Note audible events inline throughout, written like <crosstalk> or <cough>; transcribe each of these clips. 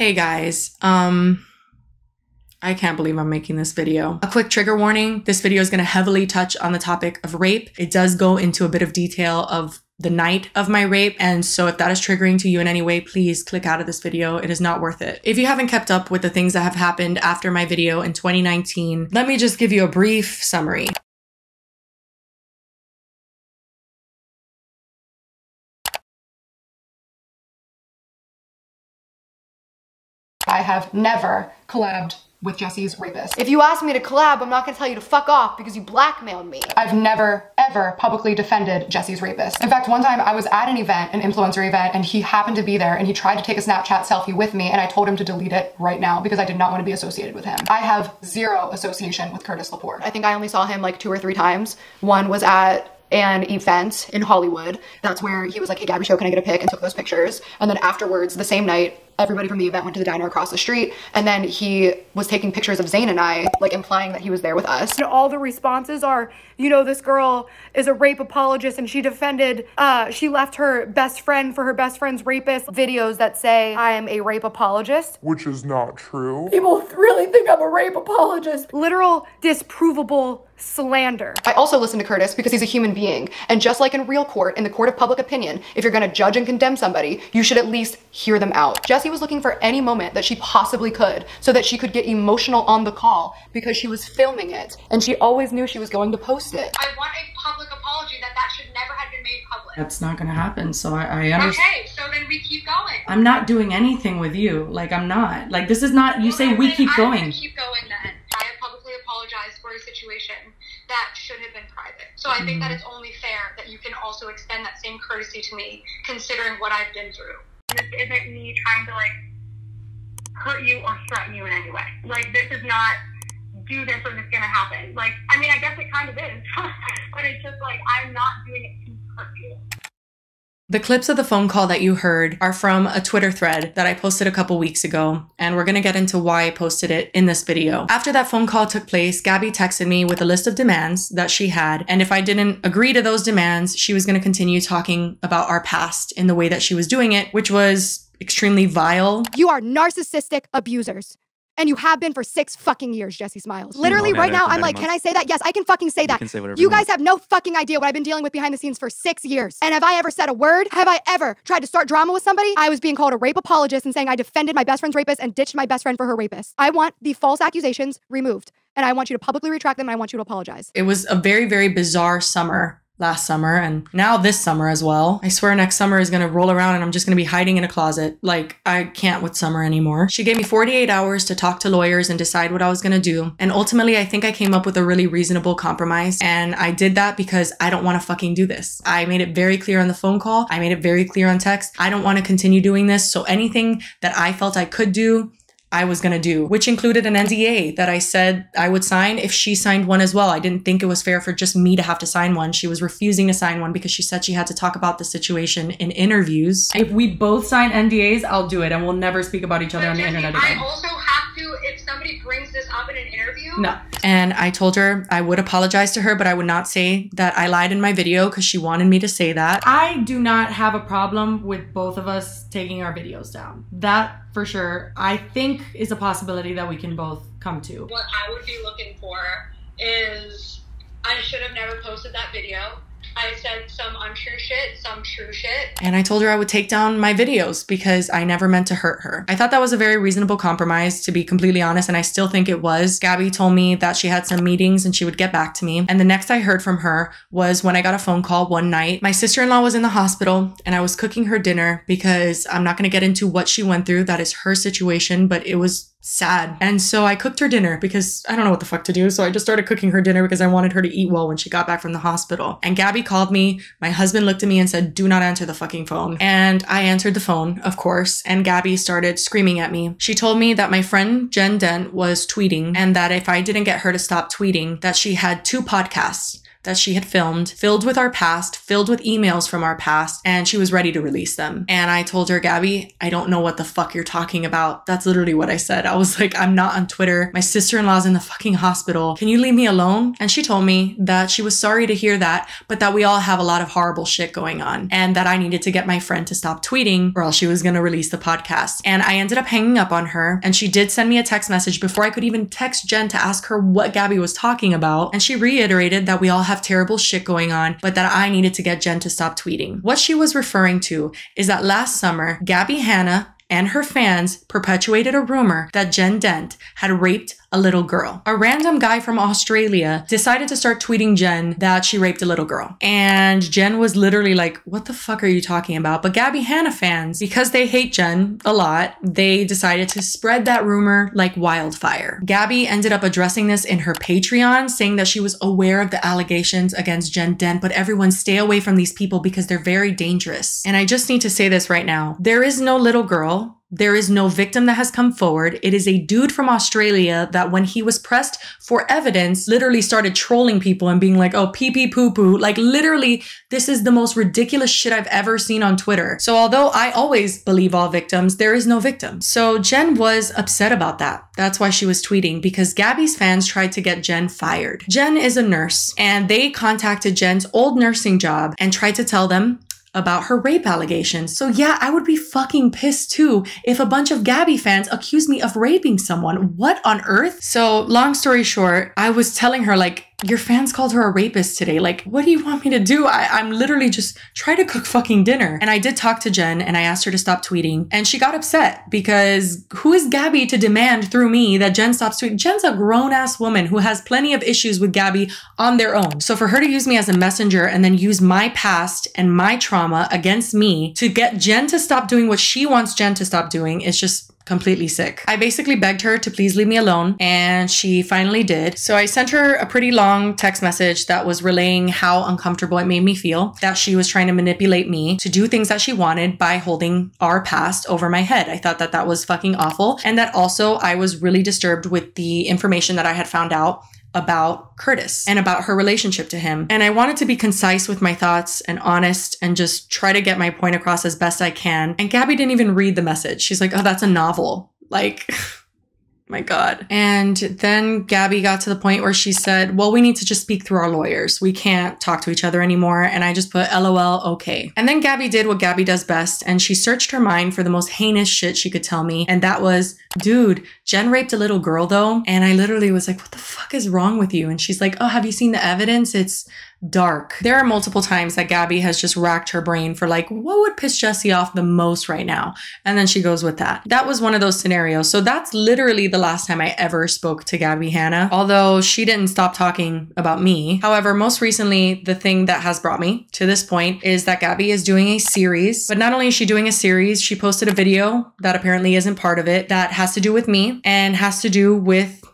Hey guys, um, I can't believe I'm making this video. A quick trigger warning. This video is going to heavily touch on the topic of rape. It does go into a bit of detail of the night of my rape. And so if that is triggering to you in any way, please click out of this video. It is not worth it. If you haven't kept up with the things that have happened after my video in 2019, let me just give you a brief summary. I have never collabed with Jesse's rapist. If you ask me to collab, I'm not gonna tell you to fuck off because you blackmailed me. I've never, ever publicly defended Jesse's rapist. In fact, one time I was at an event, an influencer event, and he happened to be there and he tried to take a Snapchat selfie with me and I told him to delete it right now because I did not want to be associated with him. I have zero association with Curtis Lepore. I think I only saw him like two or three times. One was at an event in Hollywood. That's where he was like, hey, Gabby Show, can I get a pic? And took those pictures. And then afterwards, the same night, everybody from the event went to the diner across the street. And then he was taking pictures of Zane and I, like implying that he was there with us. And all the responses are, you know, this girl is a rape apologist and she defended, uh, she left her best friend for her best friend's rapist. Videos that say I am a rape apologist. Which is not true. People really think I'm a rape apologist. Literal disprovable slander. I also listen to Curtis because he's a human being. And just like in real court, in the court of public opinion, if you're gonna judge and condemn somebody, you should at least hear them out. Jessie was looking for any moment that she possibly could so that she could get emotional on the call because she was filming it and she always knew she was going to post it. I want a public apology that that should never have been made public. That's not gonna happen. So I, I understand. Okay, so then we keep going. I'm not doing anything with you. Like I'm not. Like this is not. You say we keep I'm going. gonna keep going then. I have publicly apologized for a situation that should have been private. So I think Mm-hmm. that it's only fair that you can also extend that same courtesy to me, considering what I've been through. This isn't me trying to like hurt you or threaten you in any way. Like this is not do this or it's gonna happen. Like I mean, I guess it kind of is, <laughs> but it's just like I'm not doing it to hurt you. The clips of the phone call that you heard are from a Twitter thread that I posted a couple weeks ago, and we're gonna get into why I posted it in this video. After that phone call took place, Gabby texted me with a list of demands that she had, and if I didn't agree to those demands, she was gonna continue talking about our past in the way that she was doing it, which was extremely vile. You are narcissistic abusers. And you have been for six fucking years, Jesse Smiles. Literally, right now, I'm many like, can I say that? Yes, I can fucking say that. can say whatever you you guys want. have no fucking idea what I've been dealing with behind the scenes for six years. And have I ever said a word? Have I ever tried to start drama with somebody? I was being called a rape apologist and saying I defended my best friend's rapist and ditched my best friend for her rapist. I want the false accusations removed. And I want you to publicly retract them and I want you to apologize. It was a very, very bizarre summer last summer and now this summer as well. I swear next summer is gonna roll around and I'm just gonna be hiding in a closet. Like, I can't with summer anymore. She gave me 48 hours to talk to lawyers and decide what I was gonna do. And ultimately, I think I came up with a really reasonable compromise. And I did that because I don't wanna fucking do this. I made it very clear on the phone call, I made it very clear on text. I don't wanna continue doing this. So anything that I felt I could do, I was going to do, which included an NDA that I said I would sign if she signed one as well. I didn't think it was fair for just me to have to sign one. She was refusing to sign one because she said she had to talk about the situation in interviews. If we both sign NDAs, I'll do it and we'll never speak about each other on the Jesse, internet I again. also have to, if somebody brings this up in an interview, No. And I told her I would apologize to her, but I would not say that I lied in my video because she wanted me to say that. I do not have a problem with both of us taking our videos down. That for sure, I think is a possibility that we can both come to. what I would be looking for is I should have never posted that video. I said some untrue shit, some true shit. And I told her I would take down my videos because I never meant to hurt her. I thought that was a very reasonable compromise, to be completely honest, and I still think it was. Gabby told me that she had some meetings and she would get back to me. And the next I heard from her was when I got a phone call one night. My sister in law was in the hospital and I was cooking her dinner because I'm not gonna get into what she went through. That is her situation, but it was sad. And so I cooked her dinner because I don't know what the fuck to do. So I just started cooking her dinner because I wanted her to eat well when she got back from the hospital. And Gabby called me. My husband looked at me and said, Do not answer the fucking phone. And I answered the phone, of course. And Gabby started screaming at me. She told me that my friend Jen Dent was tweeting and that if I didn't get her to stop tweeting, that she had two podcasts that she had filmed, filled with our past, filled with emails from our past, and she was ready to release them. And I told her, Gabby, I don't know what the fuck you're talking about. That's literally what I said. I was <laughs> like, I'm not on Twitter. My sister in law's in the fucking hospital. Can you leave me alone? And she told me that she was sorry to hear that, but that we all have a lot of horrible shit going on and that I needed to get my friend to stop tweeting or else she was going to release the podcast. And I ended up hanging up on her and she did send me a text message before I could even text Jen to ask her what Gabby was talking about. And she reiterated that we all have terrible shit going on, but that I needed to get Jen to stop tweeting. What she was referring to is that last summer, Gabby Hanna and her fans perpetuated a rumor that Jen Dent had raped a little girl. A random guy from Australia decided to start tweeting Jen that she raped a little girl. And Jen was literally like, What the fuck are you talking about? But Gabby Hanna fans, because they hate Jen a lot, they decided to spread that rumor like wildfire. Gabby ended up addressing this in her Patreon, saying that she was aware of the allegations against Jen Dent, but everyone stay away from these people because they're very dangerous. And I just need to say this right now there is no little girl there is no victim that has come forward. It is a dude from Australia that, when he was pressed for evidence, literally started trolling people and being like, oh, pee pee poo poo. Like, literally, this is the most ridiculous shit I've ever seen on Twitter. So, although I always believe all victims, there is no victim. So, Jen was upset about that. That's why she was tweeting because Gabby's fans tried to get Jen fired. Jen is a nurse and they contacted Jen's old nursing job and tried to tell them, about her rape allegations. So yeah, I would be fucking pissed too if a bunch of Gabby fans accused me of raping someone. What on earth? So long story short, I was telling her like, your fans called her a rapist today. Like, what do you want me to do? I, am literally just try to cook fucking dinner. And I did talk to Jen and I asked her to stop tweeting. And she got upset because who is Gabby to demand through me that Jen stops tweeting? Jen's a grown ass woman who has plenty of issues with Gabby on their own. So for her to use me as a messenger and then use my past and my trauma against me to get Jen to stop doing what she wants Jen to stop doing is just completely sick. I basically begged her to please leave me alone, and she finally did. So I sent her a pretty long text message that was relaying how uncomfortable it made me feel that she was trying to manipulate me to do things that she wanted by holding our past over my head. I thought that that was fucking awful, and that also I was really disturbed with the information that I had found out about Curtis and about her relationship to him. And I wanted to be concise with my thoughts and honest and just try to get my point across as best I can. And Gabby didn't even read the message. She's like, oh, that's a novel. Like, <laughs> my God. And then Gabby got to the point where she said, Well, we need to just speak through our lawyers. We can't talk to each other anymore. And I just put LOL, okay. And then Gabby did what Gabby does best and she searched her mind for the most heinous shit she could tell me. And that was, dude, Jen raped a little girl though. And I literally was like, What the fuck is wrong with you? And she's like, Oh, have you seen the evidence? It's dark. There are multiple times that Gabby has just racked her brain for like, what would piss Jesse off the most right now? And then she goes with that. That was one of those scenarios. So that's literally the last time I ever spoke to Gabby Hanna, although she didn't stop talking about me. However, most recently, the thing that has brought me to this point is that Gabby is doing a series. But not only is she doing a series, she posted a video that apparently isn't part of it that has to do with me and has to do with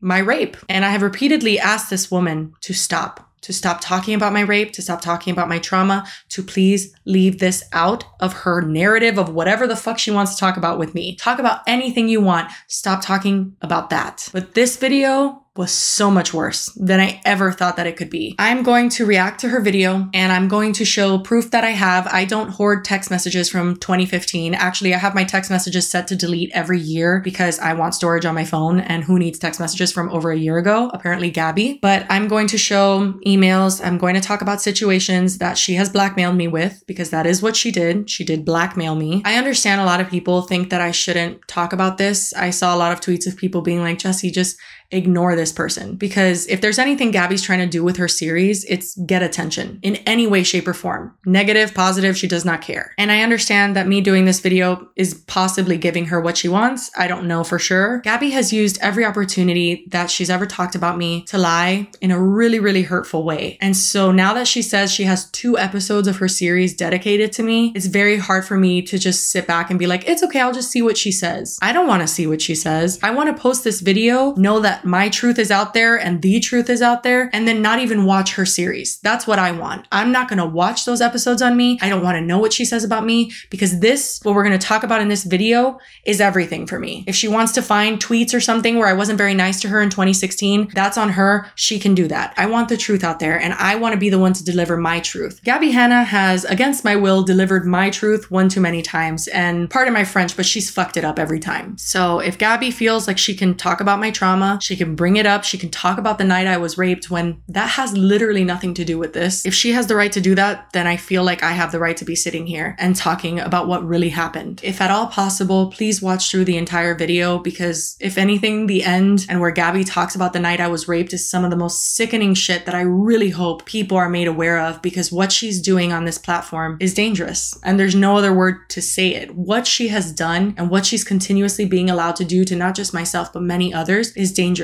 my rape. And I have repeatedly asked this woman to stop to stop talking about my rape, to stop talking about my trauma, to please leave this out of her narrative of whatever the fuck she wants to talk about with me. Talk about anything you want. Stop talking about that. But this video was so much worse than I ever thought that it could be. I'm going to react to her video and I'm going to show proof that I have. I don't hoard text messages from 2015. Actually, I have my text messages set to delete every year because I want storage on my phone and who needs text messages from over a year ago? Apparently Gabby. But I'm going to show emails. I'm going to talk about situations that she has blackmailed me with because that is what she did. She did blackmail me. I understand a lot of people think that I shouldn't talk about this. I saw a lot of tweets of people being like, Jesse, just ignore this person because if there's anything Gabby's trying to do with her series, it's get attention in any way, shape, or form. Negative, positive, she does not care. And I understand that me doing this video is possibly giving her what she wants. I don't know for sure. Gabby has used every opportunity that she's ever talked about me to lie in a really, really hurtful way. And so now that she says she has two episodes of her series dedicated to me, it's very hard for me to just sit back and be like, it's okay, I'll just see what she says. I don't want to see what she says. I want to post this video, know that my truth truth is out there and the truth is out there and then not even watch her series. That's what I want. I'm not going to watch those episodes on me. I don't want to know what she says about me because this, what we're going to talk about in this video, is everything for me. If she wants to find tweets or something where I wasn't very nice to her in 2016, that's on her. She can do that. I want the truth out there and I want to be the one to deliver my truth. Gabby Hanna has, against my will, delivered my truth one too many times. And pardon my French, but she's fucked it up every time. So if Gabby feels like she can talk about my trauma, she can bring it up, she can talk about the night I was raped when that has literally nothing to do with this. If she has the right to do that, then I feel like I have the right to be sitting here and talking about what really happened. If at all possible, please watch through the entire video because if anything, the end and where Gabby talks about the night I was raped is some of the most sickening shit that I really hope people are made aware of because what she's doing on this platform is dangerous. And there's no other word to say it. What she has done and what she's continuously being allowed to do to not just myself, but many others is dangerous.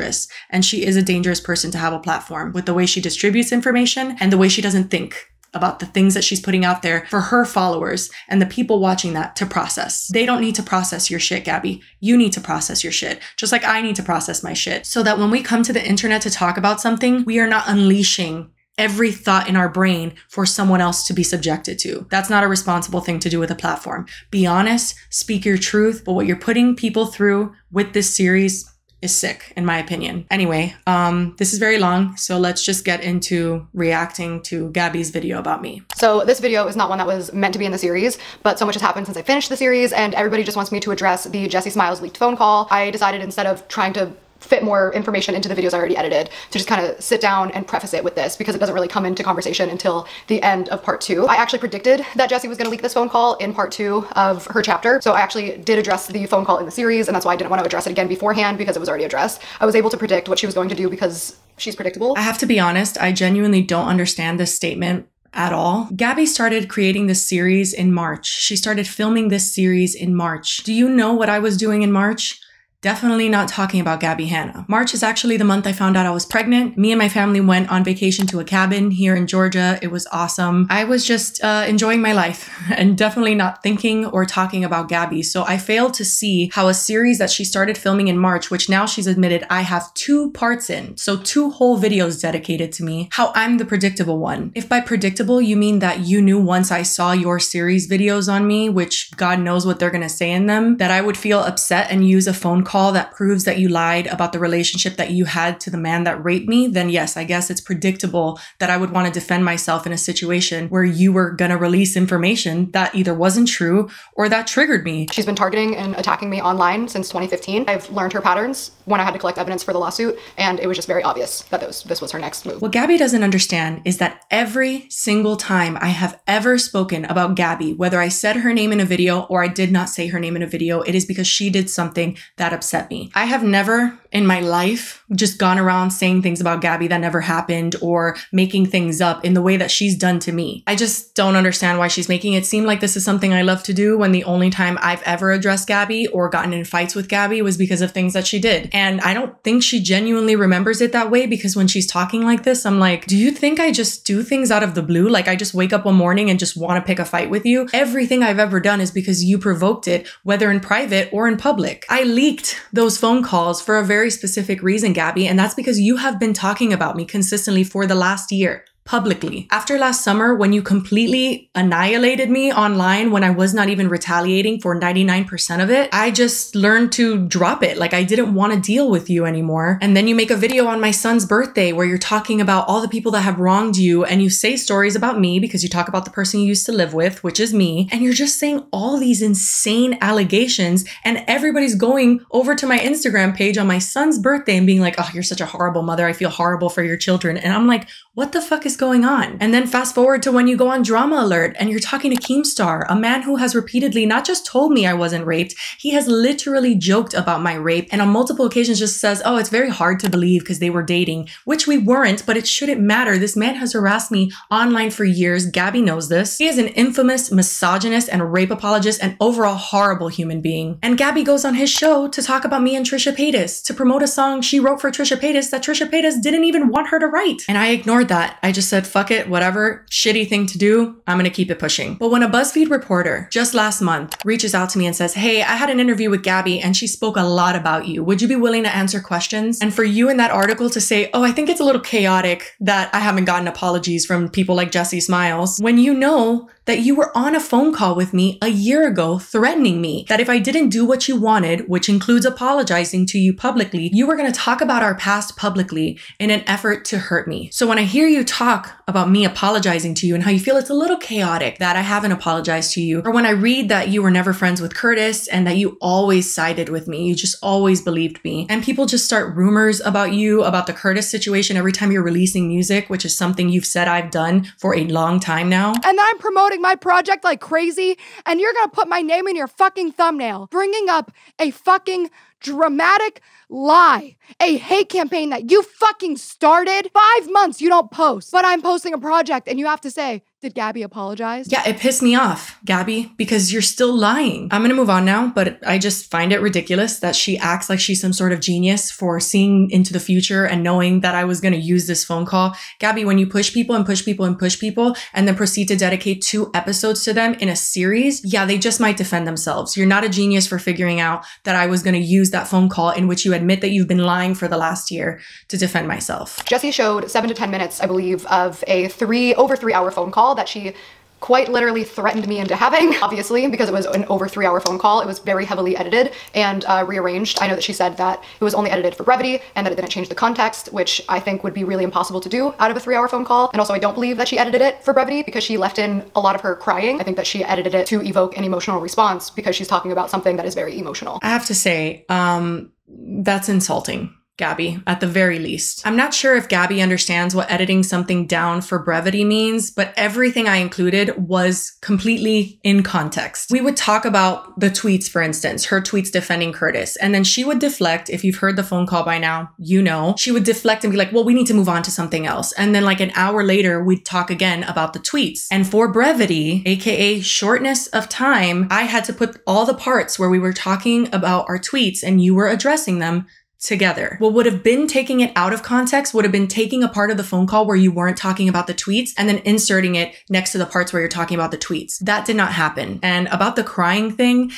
And she is a dangerous person to have a platform with the way she distributes information and the way she doesn't think about the things that she's putting out there for her followers and the people watching that to process. They don't need to process your shit, Gabby. You need to process your shit, just like I need to process my shit. So that when we come to the internet to talk about something, we are not unleashing every thought in our brain for someone else to be subjected to. That's not a responsible thing to do with a platform. Be honest, speak your truth, but what you're putting people through with this series is sick in my opinion. Anyway, um this is very long, so let's just get into reacting to Gabby's video about me. So this video is not one that was meant to be in the series, but so much has happened since I finished the series and everybody just wants me to address the Jesse Smiles leaked phone call. I decided instead of trying to fit more information into the videos I already edited to just kind of sit down and preface it with this because it doesn't really come into conversation until the end of part two. I actually predicted that Jessi was to leak this phone call in part two of her chapter. So I actually did address the phone call in the series and that's why I didn't want to address it again beforehand because it was already addressed. I was able to predict what she was going to do because she's predictable. I have to be honest, I genuinely don't understand this statement at all. Gabby started creating this series in March. She started filming this series in March. Do you know what I was doing in March? Definitely not talking about Gabby Hanna. March is actually the month I found out I was pregnant. Me and my family went on vacation to a cabin here in Georgia. It was awesome. I was just uh, enjoying my life <laughs> and definitely not thinking or talking about Gabby. So I failed to see how a series that she started filming in March, which now she's admitted I have two parts in, so two whole videos dedicated to me, how I'm the predictable one. If by predictable you mean that you knew once I saw your series videos on me, which God knows what they're gonna say in them, that I would feel upset and use a phone call call that proves that you lied about the relationship that you had to the man that raped me, then yes, I guess it's predictable that I would want to defend myself in a situation where you were going to release information that either wasn't true or that triggered me. She's been targeting and attacking me online since 2015. I've learned her patterns when I had to collect evidence for the lawsuit, and it was just very obvious that this, this was her next move. What Gabby doesn't understand is that every single time I have ever spoken about Gabby, whether I said her name in a video or I did not say her name in a video, it is because she did something that upset me. I have never in my life just gone around saying things about Gabby that never happened or making things up in the way that she's done to me. I just don't understand why she's making it seem like this is something I love to do when the only time I've ever addressed Gabby or gotten in fights with Gabby was because of things that she did. And I don't think she genuinely remembers it that way because when she's talking like this, I'm like, do you think I just do things out of the blue? Like I just wake up one morning and just want to pick a fight with you? Everything I've ever done is because you provoked it, whether in private or in public. I leaked those phone calls for a very specific reason, Gabby, and that's because you have been talking about me consistently for the last year publicly. After last summer, when you completely annihilated me online when I was not even retaliating for 99% of it, I just learned to drop it. Like I didn't want to deal with you anymore. And then you make a video on my son's birthday where you're talking about all the people that have wronged you and you say stories about me because you talk about the person you used to live with, which is me. And you're just saying all these insane allegations and everybody's going over to my Instagram page on my son's birthday and being like, oh, you're such a horrible mother. I feel horrible for your children. And I'm like, what the fuck is going on? And then fast forward to when you go on Drama Alert and you're talking to Keemstar, a man who has repeatedly not just told me I wasn't raped, he has literally joked about my rape and on multiple occasions just says, oh, it's very hard to believe because they were dating, which we weren't, but it shouldn't matter. This man has harassed me online for years. Gabby knows this. He is an infamous misogynist and rape apologist and overall horrible human being. And Gabby goes on his show to talk about me and Trisha Paytas, to promote a song she wrote for Trisha Paytas that Trisha Paytas didn't even want her to write. And I ignored that. I just just said, fuck it, whatever, shitty thing to do, I'm gonna keep it pushing. But when a BuzzFeed reporter just last month reaches out to me and says, hey, I had an interview with Gabby and she spoke a lot about you. Would you be willing to answer questions? And for you in that article to say, oh, I think it's a little chaotic that I haven't gotten apologies from people like Jesse Smiles, when you know that you were on a phone call with me a year ago threatening me that if I didn't do what you wanted, which includes apologizing to you publicly, you were going to talk about our past publicly in an effort to hurt me. So when I hear you talk about me apologizing to you and how you feel it's a little chaotic that I haven't apologized to you, or when I read that you were never friends with Curtis and that you always sided with me, you just always believed me, and people just start rumors about you, about the Curtis situation every time you're releasing music, which is something you've said I've done for a long time now. And I'm promoting my project like crazy, and you're gonna put my name in your fucking thumbnail, bringing up a fucking dramatic lie, a hate campaign that you fucking started. Five months you don't post, but I'm posting a project, and you have to say, did Gabby apologize? Yeah, it pissed me off, Gabby, because you're still lying. I'm gonna move on now, but I just find it ridiculous that she acts like she's some sort of genius for seeing into the future and knowing that I was gonna use this phone call. Gabby, when you push people and push people and push people and then proceed to dedicate two episodes to them in a series, yeah, they just might defend themselves. You're not a genius for figuring out that I was gonna use that phone call in which you admit that you've been lying for the last year to defend myself. Jesse showed seven to 10 minutes, I believe, of a three, over three hour phone call that she quite literally threatened me into having, <laughs> obviously, because it was an over three hour phone call. It was very heavily edited and uh, rearranged. I know that she said that it was only edited for brevity and that it didn't change the context, which I think would be really impossible to do out of a three hour phone call. And also, I don't believe that she edited it for brevity because she left in a lot of her crying. I think that she edited it to evoke an emotional response because she's talking about something that is very emotional. I have to say, um, that's insulting. Gabby, at the very least. I'm not sure if Gabby understands what editing something down for brevity means, but everything I included was completely in context. We would talk about the tweets, for instance, her tweets defending Curtis, and then she would deflect. If you've heard the phone call by now, you know, she would deflect and be like, well, we need to move on to something else. And then, like, an hour later, we'd talk again about the tweets. And for brevity, aka shortness of time, I had to put all the parts where we were talking about our tweets and you were addressing them together. What would have been taking it out of context would have been taking a part of the phone call where you weren't talking about the tweets and then inserting it next to the parts where you're talking about the tweets. That did not happen. And about the crying thing,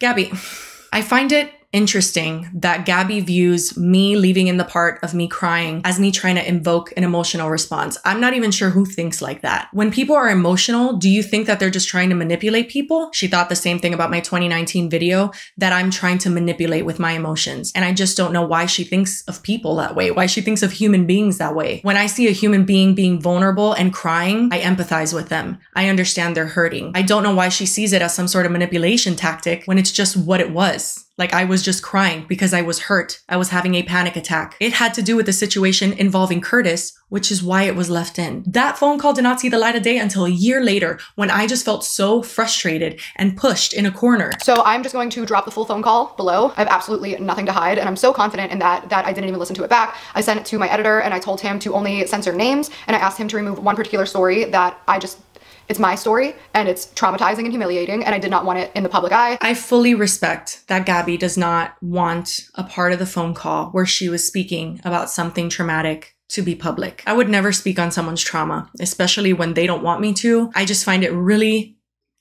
Gabby, <sighs> I find it interesting that Gabby views me leaving in the part of me crying as me trying to invoke an emotional response. I'm not even sure who thinks like that. When people are emotional, do you think that they're just trying to manipulate people? She thought the same thing about my 2019 video that I'm trying to manipulate with my emotions. And I just don't know why she thinks of people that way, why she thinks of human beings that way. When I see a human being being vulnerable and crying, I empathize with them. I understand they're hurting. I don't know why she sees it as some sort of manipulation tactic when it's just what it was. Like I was just crying because I was hurt. I was having a panic attack. It had to do with the situation involving Curtis, which is why it was left in. That phone call did not see the light of day until a year later when I just felt so frustrated and pushed in a corner. So I'm just going to drop the full phone call below. I have absolutely nothing to hide and I'm so confident in that that I didn't even listen to it back. I sent it to my editor and I told him to only censor names and I asked him to remove one particular story that I just it's my story and it's traumatizing and humiliating, and I did not want it in the public eye. I fully respect that Gabby does not want a part of the phone call where she was speaking about something traumatic to be public. I would never speak on someone's trauma, especially when they don't want me to. I just find it really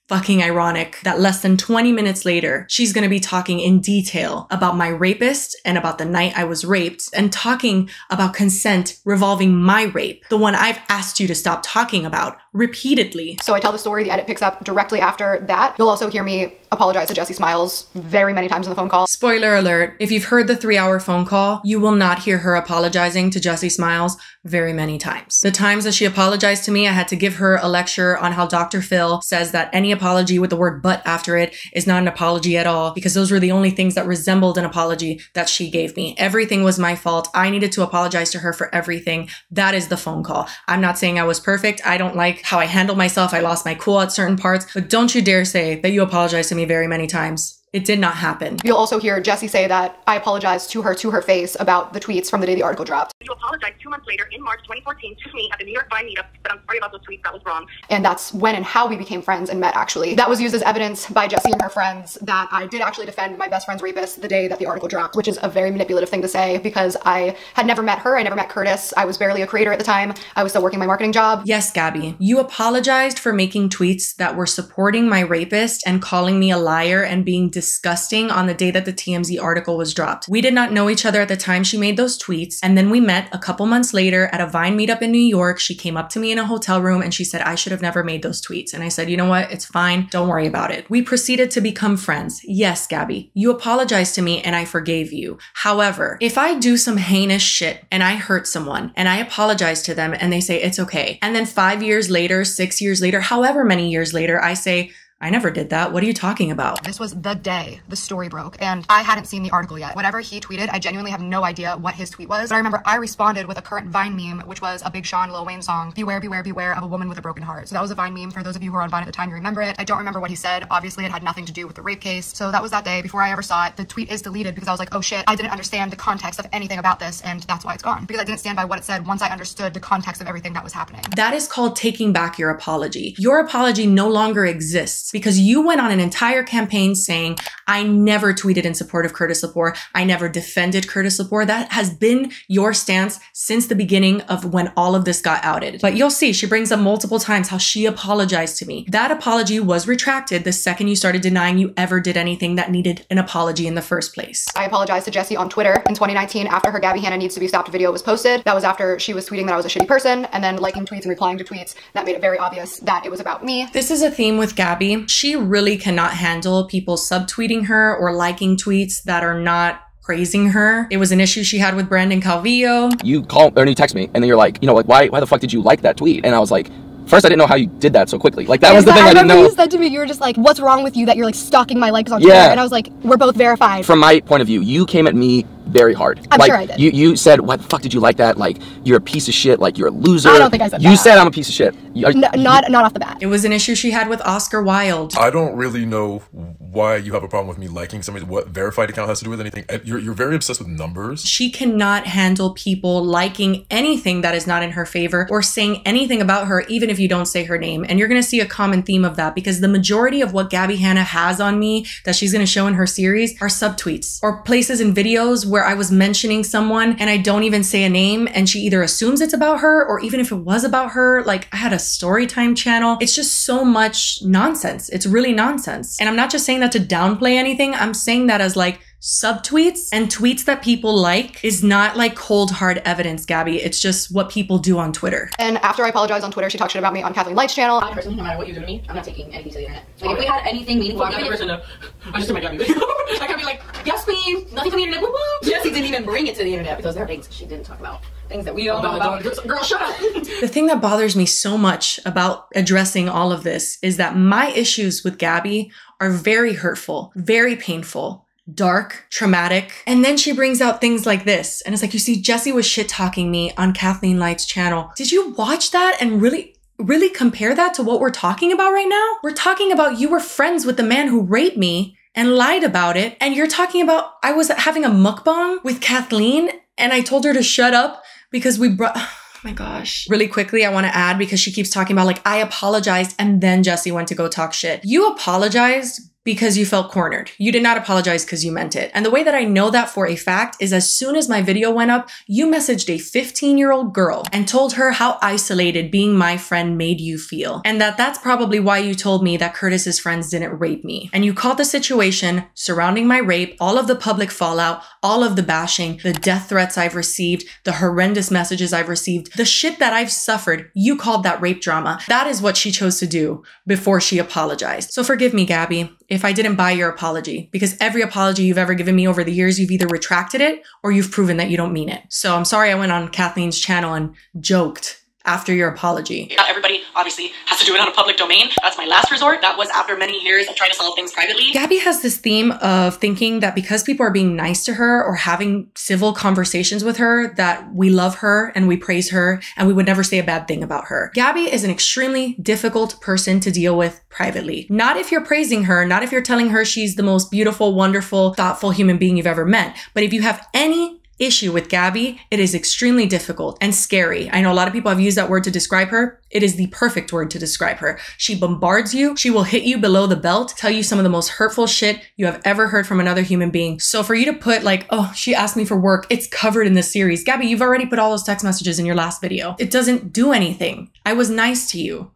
fucking ironic that less than 20 minutes later, she's gonna be talking in detail about my rapist and about the night I was raped and talking about consent revolving my rape, the one I've asked you to stop talking about repeatedly. So I tell the story, the edit picks up directly after that. You'll also hear me apologize to Jessie Smiles very many times in the phone call. Spoiler alert, if you've heard the three hour phone call, you will not hear her apologizing to Jessie Smiles very many times. The times that she apologized to me, I had to give her a lecture on how Dr. Phil says that any apology with the word but after it is not an apology at all, because those were the only things that resembled an apology that she gave me. Everything was my fault. I needed to apologize to her for everything. That is the phone call. I'm not saying I was perfect. I don't like how I handle myself. I lost my cool at certain parts, but don't you dare say that you apologized to me very many times It did not happen. You'll also hear Jesse say that I apologized to her to her face about the tweets from the day the article dropped. You apologized two months later in March 2014 to me at the New York Vine meetup, but I'm sorry about those tweets. That was wrong. And that's when and how we became friends and met, actually. That was used as evidence by Jesse and her friends that I did actually defend my best friend's rapist the day that the article dropped, which is a very manipulative thing to say because I had never met her. I never met Curtis. I was barely a creator at the time. I was still working my marketing job. Yes, Gabby, you apologized for making tweets that were supporting my rapist and calling me a liar and being disgusting on the day that the TMZ article was dropped. We did not know each other at the time she made those tweets, and then we met a couple months later at a Vine meetup in New York. She came up to me in a hotel room and she said, I should have never made those tweets. And I said, you know what? It's fine. Don't worry about it. We proceeded to become friends. Yes, Gabby, you apologized to me and I forgave you. However, if I do some heinous shit and I hurt someone and I apologize to them and they say it's okay, and then five years later, six years later, however many years later, I say, I never did that. What are you talking about? This was the day the story broke, and I hadn't seen the article yet. Whatever he tweeted, I genuinely have no idea what his tweet was. But I remember I responded with a current Vine meme, which was a Big Sean Lil Wayne song, Beware, Beware, Beware of a Woman with a Broken Heart. So that was a Vine meme. For those of you who are on Vine at the time, you remember it. I don't remember what he said. Obviously, it had nothing to do with the rape case. So that was that day before I ever saw it. The tweet is deleted because I was like, oh shit, I didn't understand the context of anything about this, and that's why it's gone. Because I didn't stand by what it said once I understood the context of everything that was happening. That is called taking back your apology. Your apology no longer exists because you went on an entire campaign saying, I never tweeted in support of Curtis Lepore. I never defended Curtis Lepore. That has been your stance since the beginning of when all of this got outed. But you'll see, she brings up multiple times how she apologized to me. That apology was retracted the second you started denying you ever did anything that needed an apology in the first place. I apologized to Jesse on Twitter in 2019 after her Gabby Hanna Needs to Be Stopped video was posted. That was after she was tweeting that I was a shitty person and then liking tweets and replying to tweets. That made it very obvious that it was about me. This is a theme with Gabby. She really cannot handle people subtweeting her or liking tweets that are not praising her. It was an issue she had with Brandon Calvillo. You call or you text me, and then you're like, you know, like why why the fuck did you like that tweet? And I was like, first I didn't know how you did that so quickly. Like that was the thing I, didn't remember know. you said to me, you were just like, "What's wrong with you that you're like stalking my likes on Yeah. Twitter?" And I was like, "We're both verified." From my point of view, you came at me very hard. I'm like, sure I did. You you said, what the fuck did you like that? Like you're a piece of shit. Like you're a loser. I don't think I said You that. said I'm a piece of shit. You- N- not not off the bat. It was an issue she had with Oscar Wilde. I don't really know why you have a problem with me liking somebody. What verified account has to do with anything? You're, you're very obsessed with numbers. She cannot handle people liking anything that is not in her favor or saying anything about her, even if you don't say her name. And you're going to see a common theme of that because the majority of what Gabby Hanna has on me that she's going to show in her series are subtweets or places in videos where I was mentioning someone and I don't even say a name and she either assumes it's about her or even if it was about her, like I had a story time channel. It's just so much nonsense. It's really nonsense. And I'm not just saying that to downplay anything. I'm saying that as like subtweets and tweets that people like is not like cold hard evidence, Gabby. It's just what people do on Twitter. And after I apologized on Twitter, she talked shit about me on Kathleen Lights' channel. I personally, no matter what you do to me, I'm not taking anything to the internet. Like, if we had anything meaningful, I'm the person to, <laughs> I just did my Gabby <laughs> video. I can be like, yes, queen, nothing to the internet, woo woo. Jessie didn't even bring it to the internet because there are things she didn't talk about. Things that we don't know about. Girl, shut up. <laughs> The thing that bothers me so much about addressing all of this is that my issues with Gabby are very hurtful, very painful, dark, traumatic. And then she brings out things like this. And it's like, you see, Jesse was shit talking me on Kathleen Lights' channel. Did you watch that and really? Really compare that to what we're talking about right now? We're talking about you were friends with the man who raped me and lied about it. And you're talking about I was having a mukbang with Kathleen and I told her to shut up because we brought. <sighs> Oh my gosh. Really quickly, I want to add because she keeps talking about like, I apologized and then Jesse went to go talk shit. You apologized because you felt cornered. You did not apologize because you meant it. And the way that I know that for a fact is as soon as my video went up, you messaged a 15 year old girl and told her how isolated being my friend made you feel. And that that's probably why you told me that Curtis's friends didn't rape me. And you called the situation surrounding my rape, all of the public fallout, all of the bashing, the death threats I've received, the horrendous messages I've received, the shit that I've suffered. You called that rape drama. That is what she chose to do before she apologized. So forgive me, Gabby if I didn't buy your apology, because every apology you've ever given me over the years, you've either retracted it or you've proven that you don't mean it. So I'm sorry I went on Kathleen's channel and joked after your apology. Not everybody obviously has to do it on a public domain. That's my last resort. That was after many years of trying to solve things privately. Gabby has this theme of thinking that because people are being nice to her or having civil conversations with her, that we love her and we praise her and we would never say a bad thing about her. Gabby is an extremely difficult person to deal with privately. Not if you're praising her, not if you're telling her she's the most beautiful, wonderful, thoughtful human being you've ever met, but if you have any issue with Gabby, it is extremely difficult and scary. I know a lot of people have used that word to describe her. It is the perfect word to describe her. She bombards you. She will hit you below the belt, tell you some of the most hurtful shit you have ever heard from another human being. So for you to put like, oh, she asked me for work, it's covered in this series. Gabby, you've already put all those text messages in your last video. It doesn't do anything. I was nice to you.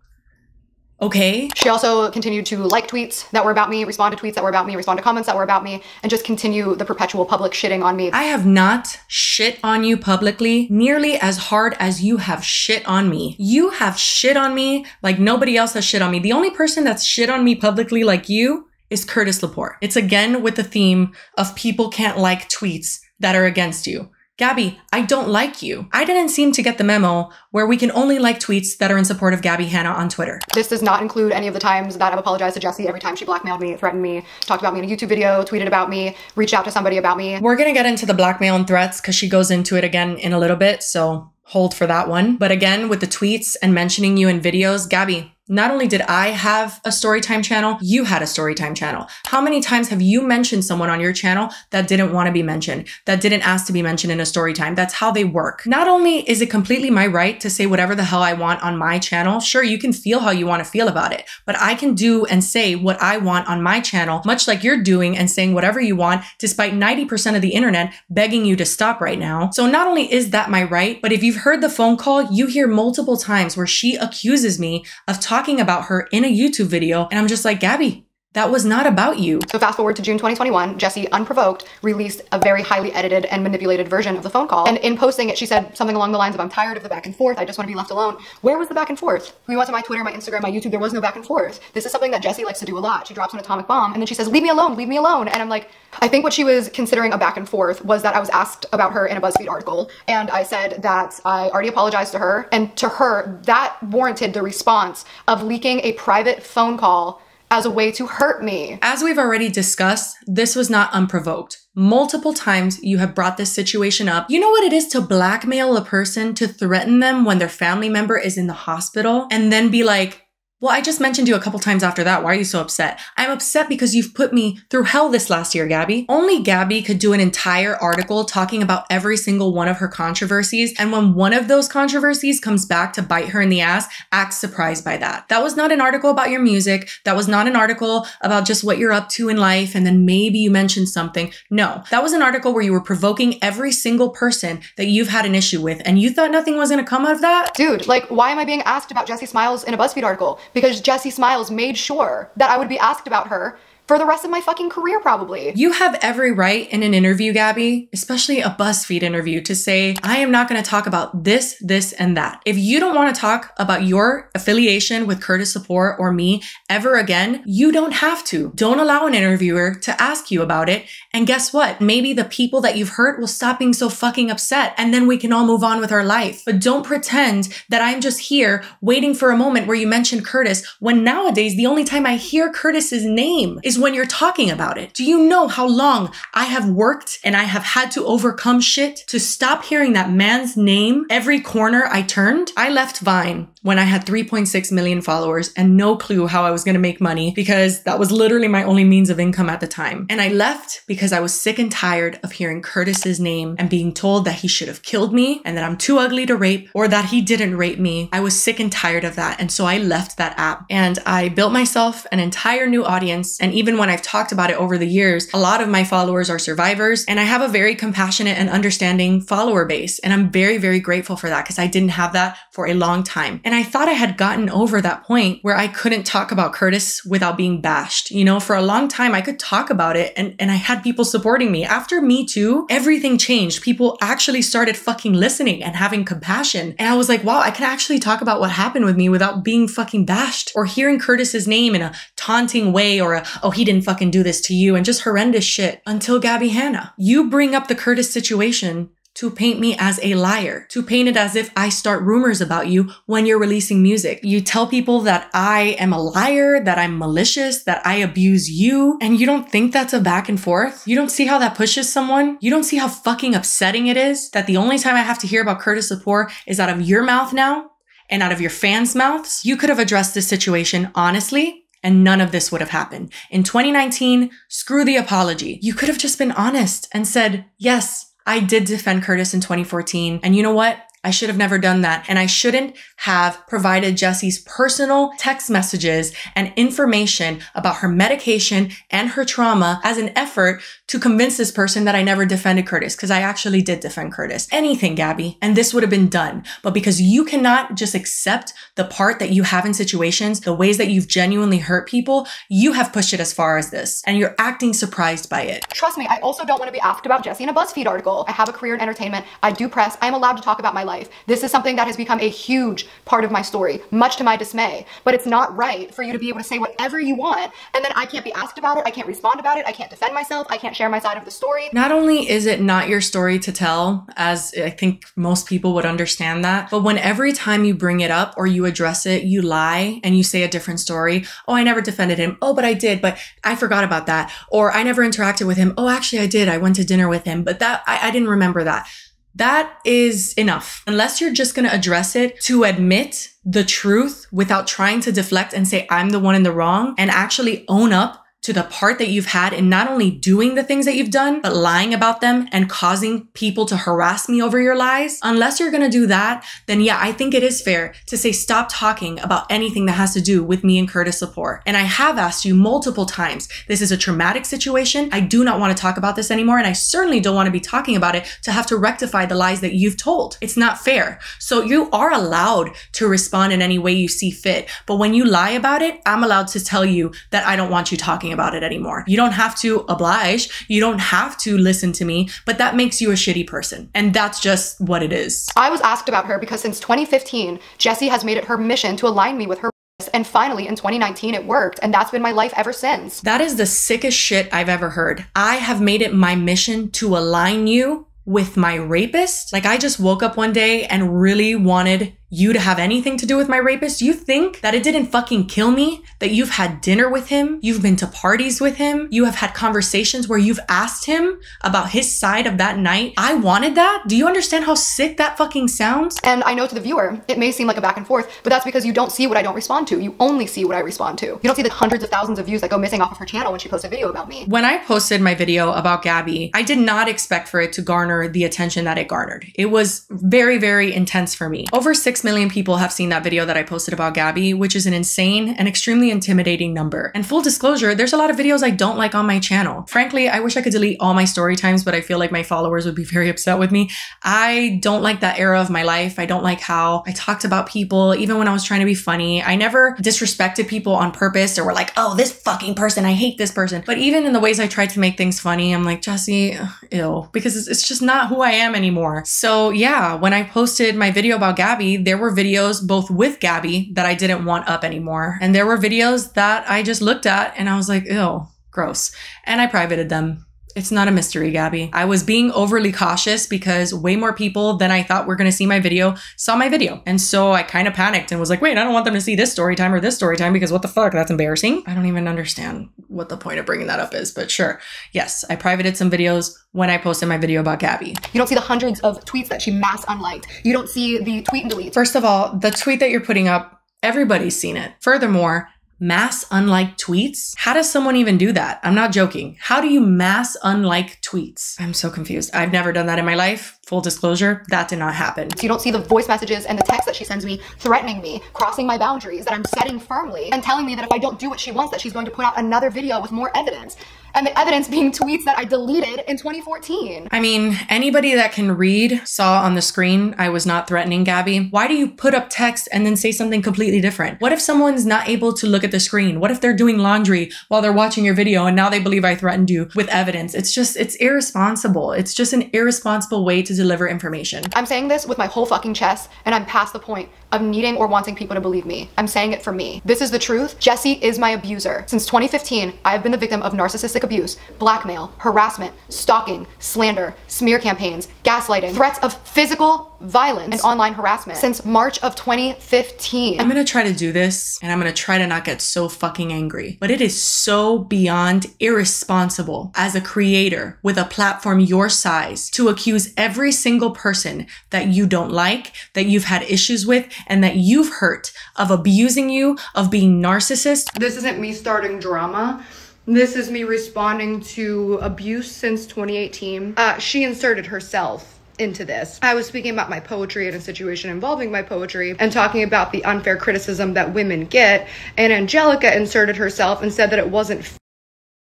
Okay. She also continued to like tweets that were about me, respond to tweets that were about me, respond to comments that were about me, and just continue the perpetual public shitting on me. I have not shit on you publicly nearly as hard as you have shit on me. You have shit on me like nobody else has shit on me. The only person that's shit on me publicly like you is Curtis Lepore. It's again with the theme of people can't like tweets that are against you. Gabby, I don't like you. I didn't seem to get the memo where we can only like tweets that are in support of Gabby Hanna on Twitter. This does not include any of the times that I've apologized to Jessie every time she blackmailed me, threatened me, talked about me in a YouTube video, tweeted about me, reached out to somebody about me. We're gonna get into the blackmail and threats because she goes into it again in a little bit, so hold for that one. But again, with the tweets and mentioning you in videos, Gabby, not only did I have a storytime channel, you had a storytime channel. How many times have you mentioned someone on your channel that didn't want to be mentioned, that didn't ask to be mentioned in a storytime? That's how they work. Not only is it completely my right to say whatever the hell I want on my channel, sure, you can feel how you want to feel about it, but I can do and say what I want on my channel, much like you're doing and saying whatever you want, despite 90% of the internet begging you to stop right now. So not only is that my right, but if you've heard the phone call, you hear multiple times where she accuses me of talking talking about her in a YouTube video. And I'm just like, Gabby, that was not about you. So fast forward to June 2021, Jesse, unprovoked, released a very highly edited and manipulated version of the phone call. And in posting it, she said something along the lines of, I'm tired of the back and forth. I just want to be left alone. Where was the back and forth? We went to my Twitter, my Instagram, my YouTube. There was no back and forth. This is something that Jesse likes to do a lot. She drops an atomic bomb and then she says, leave me alone, leave me alone. And I'm like, I think what she was considering a back and forth was that I was asked about her in a BuzzFeed article. And I said that I already apologized to her. And to her, that warranted the response of leaking a private phone call as a way to hurt me. As we've already discussed, this was not unprovoked. Multiple times you have brought this situation up. You know what it is to blackmail a person, to threaten them when their family member is in the hospital, and then be like, well, I just mentioned you a couple times after that. Why are you so upset? I'm upset because you've put me through hell this last year, Gabby. Only Gabby could do an entire article talking about every single one of her controversies. And when one of those controversies comes back to bite her in the ass, act surprised by that. That was not an article about your music. That was not an article about just what you're up to in life. And then maybe you mentioned something. No, that was an article where you were provoking every single person that you've had an issue with. And you thought nothing was going to come out of that? Dude, like, why am I being asked about Jesse Smiles in a BuzzFeed article? Because Jessie Smiles made sure that I would be asked about her for the rest of my fucking career, probably. You have every right in an interview, Gabby, especially a BuzzFeed interview, to say, I am not going to talk about this, this, and that. If you don't want to talk about your affiliation with Curtis Lepore or me ever again, you don't have to. Don't allow an interviewer to ask you about it. And guess what? Maybe the people that you've hurt will stop being so fucking upset and then we can all move on with our life. But don't pretend that I'm just here waiting for a moment where you mentioned Curtis when nowadays the only time I hear Curtis's name is when you're talking about it. Do you know how long I have worked and I have had to overcome shit to stop hearing that man's name every corner I turned? I left Vine when I had 3.6 million followers and no clue how I was going to make money because that was literally my only means of income at the time. And I left because I was sick and tired of hearing Curtis's name and being told that he should have killed me and that I'm too ugly to rape or that he didn't rape me. I was sick and tired of that. And so I left that app and I built myself an entire new audience. And even when I've talked about it over the years, a lot of my followers are survivors and I have a very compassionate and understanding follower base. And I'm very, very grateful for that because I didn't have that for a long time. And I thought I had gotten over that point where I couldn't talk about Curtis without being bashed. You know, for a long time, I could talk about it and, and I had people supporting me. After Me Too, everything changed. People actually started fucking listening and having compassion. And I was like, wow, I can actually talk about what happened with me without being fucking bashed or hearing Curtis's name in a taunting way or a, oh, he didn't fucking do this to you and just horrendous shit until Gabby Hanna. You bring up the Curtis situation to paint me as a liar, to paint it as if I start rumors about you when you're releasing music. You tell people that I am a liar, that I'm malicious, that I abuse you, and you don't think that's a back and forth? You don't see how that pushes someone? You don't see how fucking upsetting it is that the only time I have to hear about Curtis Lepore is out of your mouth now and out of your fans' mouths? You could have addressed this situation honestly and none of this would have happened. In 2019, screw the apology. You could have just been honest and said, yes, I did defend Curtis in 2014. And you know what? I should have never done that. And I shouldn't have provided Jessie's personal text messages and information about her medication and her trauma as an effort to convince this person that I never defended Curtis because I actually did defend Curtis. Anything, Gabby. And this would have been done. But because you cannot just accept the part that you have in situations, the ways that you've genuinely hurt people, you have pushed it as far as this. And you're acting surprised by it. Trust me, I also don't want to be asked about Jesse in a BuzzFeed article. I have a career in entertainment. I do press. I am allowed to talk about my life. This is something that has become a huge part of my story, much to my dismay. But it's not right for you to be able to say whatever you want, and then I can't be asked about it, I can't respond about it, I can't defend myself, I can't share my side of the story. Not only is it not your story to tell, as I think most people would understand that, but when every time you bring it up or you address it, you lie and you say a different story. Oh, I never defended him. Oh, but I did, but I forgot about that. Or I never interacted with him. Oh, actually, I did. I went to dinner with him, but that I, I didn't remember that. That is enough. Unless you're just gonna address it to admit the truth without trying to deflect and say, I'm the one in the wrong, and actually own up to the part that you've had in not only doing the things that you've done, but lying about them and causing people to harass me over your lies. Unless you're gonna do that, then yeah, I think it is fair to say stop talking about anything that has to do with me and Curtis Lepore. And I have asked you multiple times, this is a traumatic situation. I do not wanna talk about this anymore. And I certainly don't wanna be talking about it to have to rectify the lies that you've told. It's not fair. So you are allowed to respond in any way you see fit. But when you lie about it, I'm allowed to tell you that I don't want you talking about it anymore. You don't have to oblige. You don't have to listen to me, but that makes you a shitty person. And that's just what it is. I was asked about her because since 2015, Jessi has made it her mission to align me with her and finally in 2019 it worked and that's been my life ever since. That is the sickest shit I've ever heard. I have made it my mission to align you with my rapist. Like I just woke up one day and really wanted you to have anything to do with my rapist? You think that it didn't fucking kill me? That you've had dinner with him? You've been to parties with him? You have had conversations where you've asked him about his side of that night? I wanted that? Do you understand how sick that fucking sounds? And I know to the viewer, it may seem like a back and forth, but that's because you don't see what I don't respond to. You only see what I respond to. You don't see the hundreds of thousands of views that go missing off of her channel when she posts a video about me. When I posted my video about Gabbie, I did not expect for it to garner the attention that it garnered. It was very, very intense for me. Over six 6 million people have seen that video that I posted about Gabbie, which is an insane and extremely intimidating number. And full disclosure, there's a lot of videos I don't like on my channel. Frankly, I wish I could delete all my story times, but I feel like my followers would be <laughs> very upset with me. I don't like that era of my life. I don't like how I talked about people, even when I was trying to be funny. I never disrespected people on purpose or were like, oh, this fucking person, I hate this person. But even in the ways I tried to make things funny, I'm like, Jessi, ill, because it's just not who I am anymore. So yeah, when I posted my video about Gabbie, there were videos both with Gabbie that I didn't want up anymore. And there were videos that I just looked at and I was like, ew, gross. And I privated them. It's not a mystery, Gabbie. I was being overly cautious because way more people than I thought were going to see my video saw my video. And so I kind of panicked and was like, wait, I don't want them to see this story time or this story time because what the fuck? That's embarrassing. I don't even understand what the point of bringing that up is, but sure. Yes, I privated some videos when I posted my video about Gabbie. You don't see the hundreds of tweets that she mass unliked. You don't see the tweet and delete. First of all, the tweet that you're putting up, everybody's seen it. Furthermore, mass unlike tweets? How does someone even do that? I'm not joking. How do you mass unlike tweets? I'm so confused. I've never done that in my life. Full disclosure, that did not happen. So you don't see the voice messages and the text that she sends me threatening me, crossing my boundaries that I'm setting firmly, and telling me that if I don't do what she wants, that she's going to put out another video with more evidence. And the evidence being tweets that I deleted in 2014. I mean, anybody that can read saw on the screen I was not threatening Gabbie. Why do you put up text and then say something completely different? What if someone's not able to look at at the screen? What if they're doing laundry while they're watching your video and now they believe I threatened you with evidence? It's just, it's irresponsible. It's just an irresponsible way to deliver information. I'm saying this with my whole fucking chest, and I'm past the point of needing or wanting people to believe me. I'm saying it for me. This is the truth. Jessi is my abuser. Since 2015, I have been the victim of narcissistic abuse, blackmail, harassment, stalking, slander, smear campaigns, gaslighting, threats of physical violence, and online harassment since March of 2015. I'm gonna try to do this and I'm gonna try to not get so fucking angry. But it is so beyond irresponsible as a creator with a platform your size to accuse every single person that you don't like, that you've had issues with, and that you've hurt of abusing you, of being narcissist. This isn't me starting drama. This is me responding to abuse since 2018. Uh, she inserted herself into this. I was speaking about my poetry and a situation involving my poetry and talking about the unfair criticism that women get. And Angelica inserted herself and said that it wasn't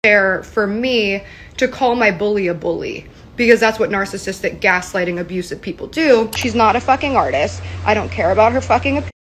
fair for me to call my bully a bully because that's what narcissistic, gaslighting, abusive people do. She's not a fucking artist. I don't care about her fucking opinion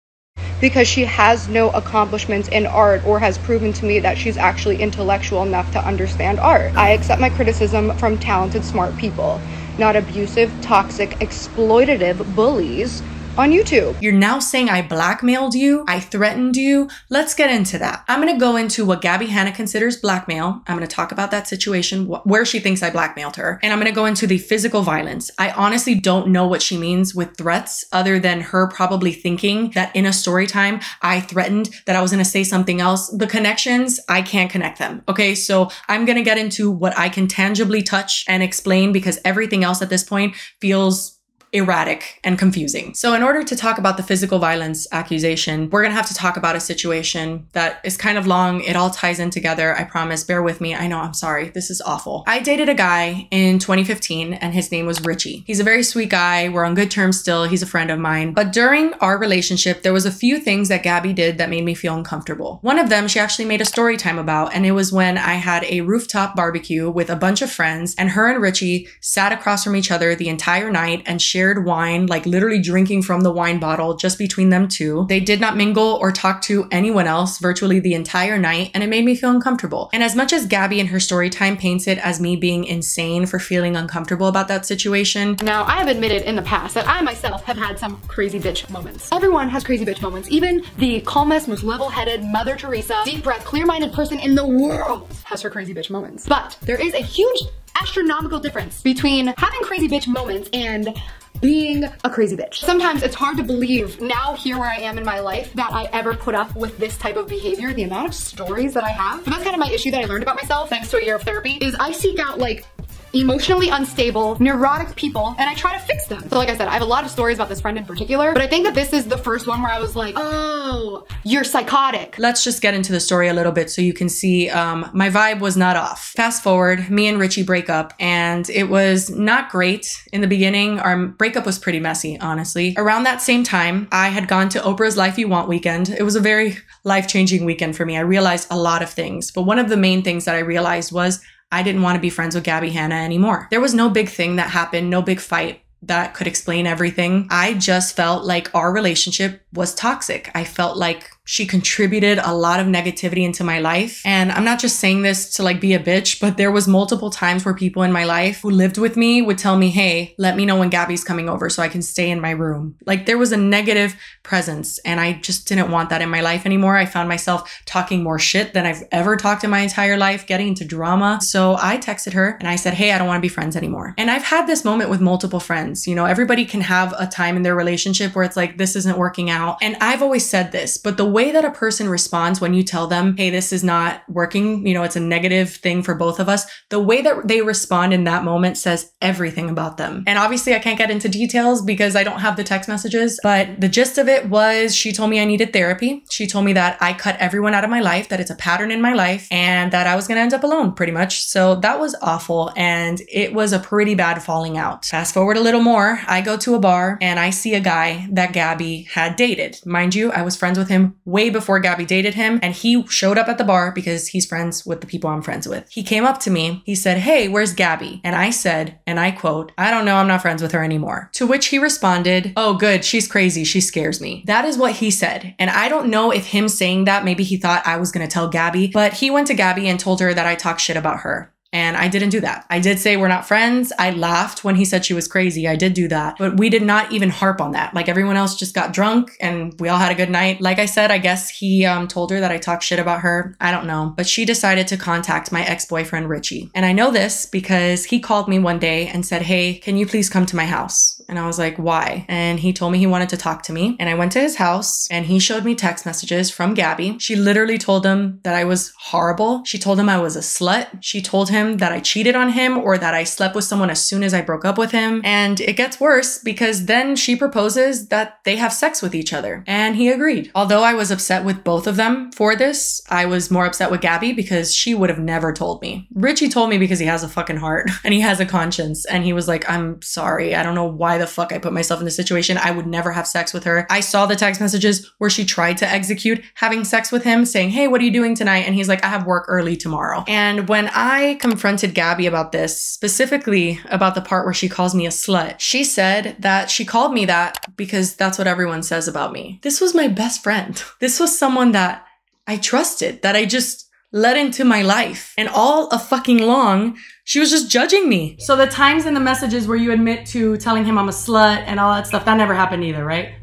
because she has no accomplishments in art or has proven to me that she's actually intellectual enough to understand art. I accept my criticism from talented, smart people, not abusive, toxic, exploitative bullies on YouTube. You're now saying I blackmailed you, I threatened you. Let's get into that. I'm gonna go into what Gabbie Hanna considers blackmail. I'm gonna talk about that situation, wh- where she thinks I blackmailed her. And I'm gonna go into the physical violence. I honestly don't know what she means with threats, other than her probably thinking that in a story time, I threatened that I was gonna say something else. The connections, I can't connect them. Okay, so I'm gonna get into what I can tangibly touch and explain because everything else at this point feels erratic and confusing. So, in order to talk about the physical violence accusation, we're gonna have to talk about a situation that is kind of long. It all ties in together. I promise. Bear with me. I know, I'm sorry. This is awful. I dated a guy in 2015 and his name was Richie. He's a very sweet guy. We're on good terms still. He's a friend of mine. But during our relationship, there was a few things that Gabbie did that made me feel uncomfortable. One of them she actually made a story time about, and it was when I had a rooftop barbecue with a bunch of friends, and her and Richie sat across from each other the entire night and shared wine, like literally drinking from the wine bottle just between them two. They did not mingle or talk to anyone else virtually the entire night, and it made me feel uncomfortable. And as much as Gabbie in her story time paints it as me being insane for feeling uncomfortable about that situation, Now, I have admitted in the past that I myself have had some crazy bitch moments. Everyone has crazy bitch moments. Even the calmest, most level-headed Mother Teresa, deep breath, clear-minded person in the world has her crazy bitch moments. But there is a huge astronomical difference between having crazy bitch moments and being a crazy bitch. Sometimes it's hard to believe now here where I am in my life that I ever put up with this type of behavior, the amount of stories that I have. But that's kind of my issue that I learned about myself thanks to a year of therapy is I seek out like emotionally unstable, neurotic people, and I try to fix them. So like I said, I have a lot of stories about this friend in particular, but I think that this is the first one where I was like, oh, you're psychotic. let's just get into the story a little bit so you can see um, my vibe was not off. Fast forward, me and Richie break up, and it was not great in the beginning. Our breakup was pretty messy, honestly. Around that same time, I had gone to Oprah's Life You Want weekend. It was a very life changing weekend for me. I realized a lot of things, but one of the main things that I realized was I didn't want to be friends with Gabbie Hanna anymore. There was no big thing that happened, no big fight that could explain everything. I just felt like our relationship was toxic. I felt like she contributed a lot of negativity into my life. And I'm not just saying this to like be a bitch, but there was multiple times where people in my life who lived with me would tell me, "Hey, let me know when Gabbie's coming over so I can stay in my room." Like there was a negative presence and I just didn't want that in my life anymore. I found myself talking more shit than I've ever talked in my entire life, getting into drama. So I texted her and I said, "Hey, I don't want to be friends anymore." And I've had this moment with multiple friends. You know, everybody can have a time in their relationship where it's like this isn't working out. And I've always said this, but the way that a person responds when you tell them, hey, this is not working, you know, it's a negative thing for both of us, the way that they respond in that moment says everything about them. And obviously, I can't get into details because I don't have the text messages, but the gist of it was she told me I needed therapy. She told me that I cut everyone out of my life, that it's a pattern in my life, and that I was gonna end up alone pretty much. So that was awful. And it was a pretty bad falling out. Fast forward a little more, I go to a bar and I see a guy that Gabbie had dated dated. Mind you, I was friends with him way before Gabbie dated him, and he showed up at the bar because he's friends with the people I'm friends with. He came up to me, he said, Hey, where's Gabbie? And I said, and I quote, I don't know, I'm not friends with her anymore. To which he responded, Oh, good, she's crazy, she scares me. That is what he said. And I don't know if him saying that, maybe he thought I was gonna tell Gabbie, but he went to Gabbie and told her that I talk shit about her. And I didn't do that. I did say we're not friends. I laughed when he said she was crazy. I did do that. But we did not even harp on that. Like everyone else just got drunk and we all had a good night. Like I said, I guess he um, told her that I talked shit about her. I don't know. But she decided to contact my ex boyfriend, Richie. And I know this because he called me one day and said, Hey, can you please come to my house? And I was like, Why? And he told me he wanted to talk to me. And I went to his house and he showed me text messages from Gabbie. She literally told him that I was horrible. She told him I was a slut. She told him that I cheated on him or that I slept with someone as soon as I broke up with him. And it gets worse because then she proposes that they have sex with each other. And he agreed. Although I was upset with both of them for this, I was more upset with Gabbie because she would have never told me. Richie told me because he has a fucking heart <laughs> and he has a conscience. And he was like, I'm sorry. I don't know why the fuck I put myself in this situation. I would never have sex with her. I saw the text messages where she tried to execute having sex with him, saying, Hey, what are you doing tonight? And he's like, I have work early tomorrow. And when I confronted Gabbie about this, specifically about the part where she calls me a slut, she said that she called me that because that's what everyone says about me. This was my best friend. This was someone that I trusted, that I just let into my life. And all a fucking long, she was just judging me. So the times in the messages where you admit to telling him I'm a slut and all that stuff, that never happened either, right?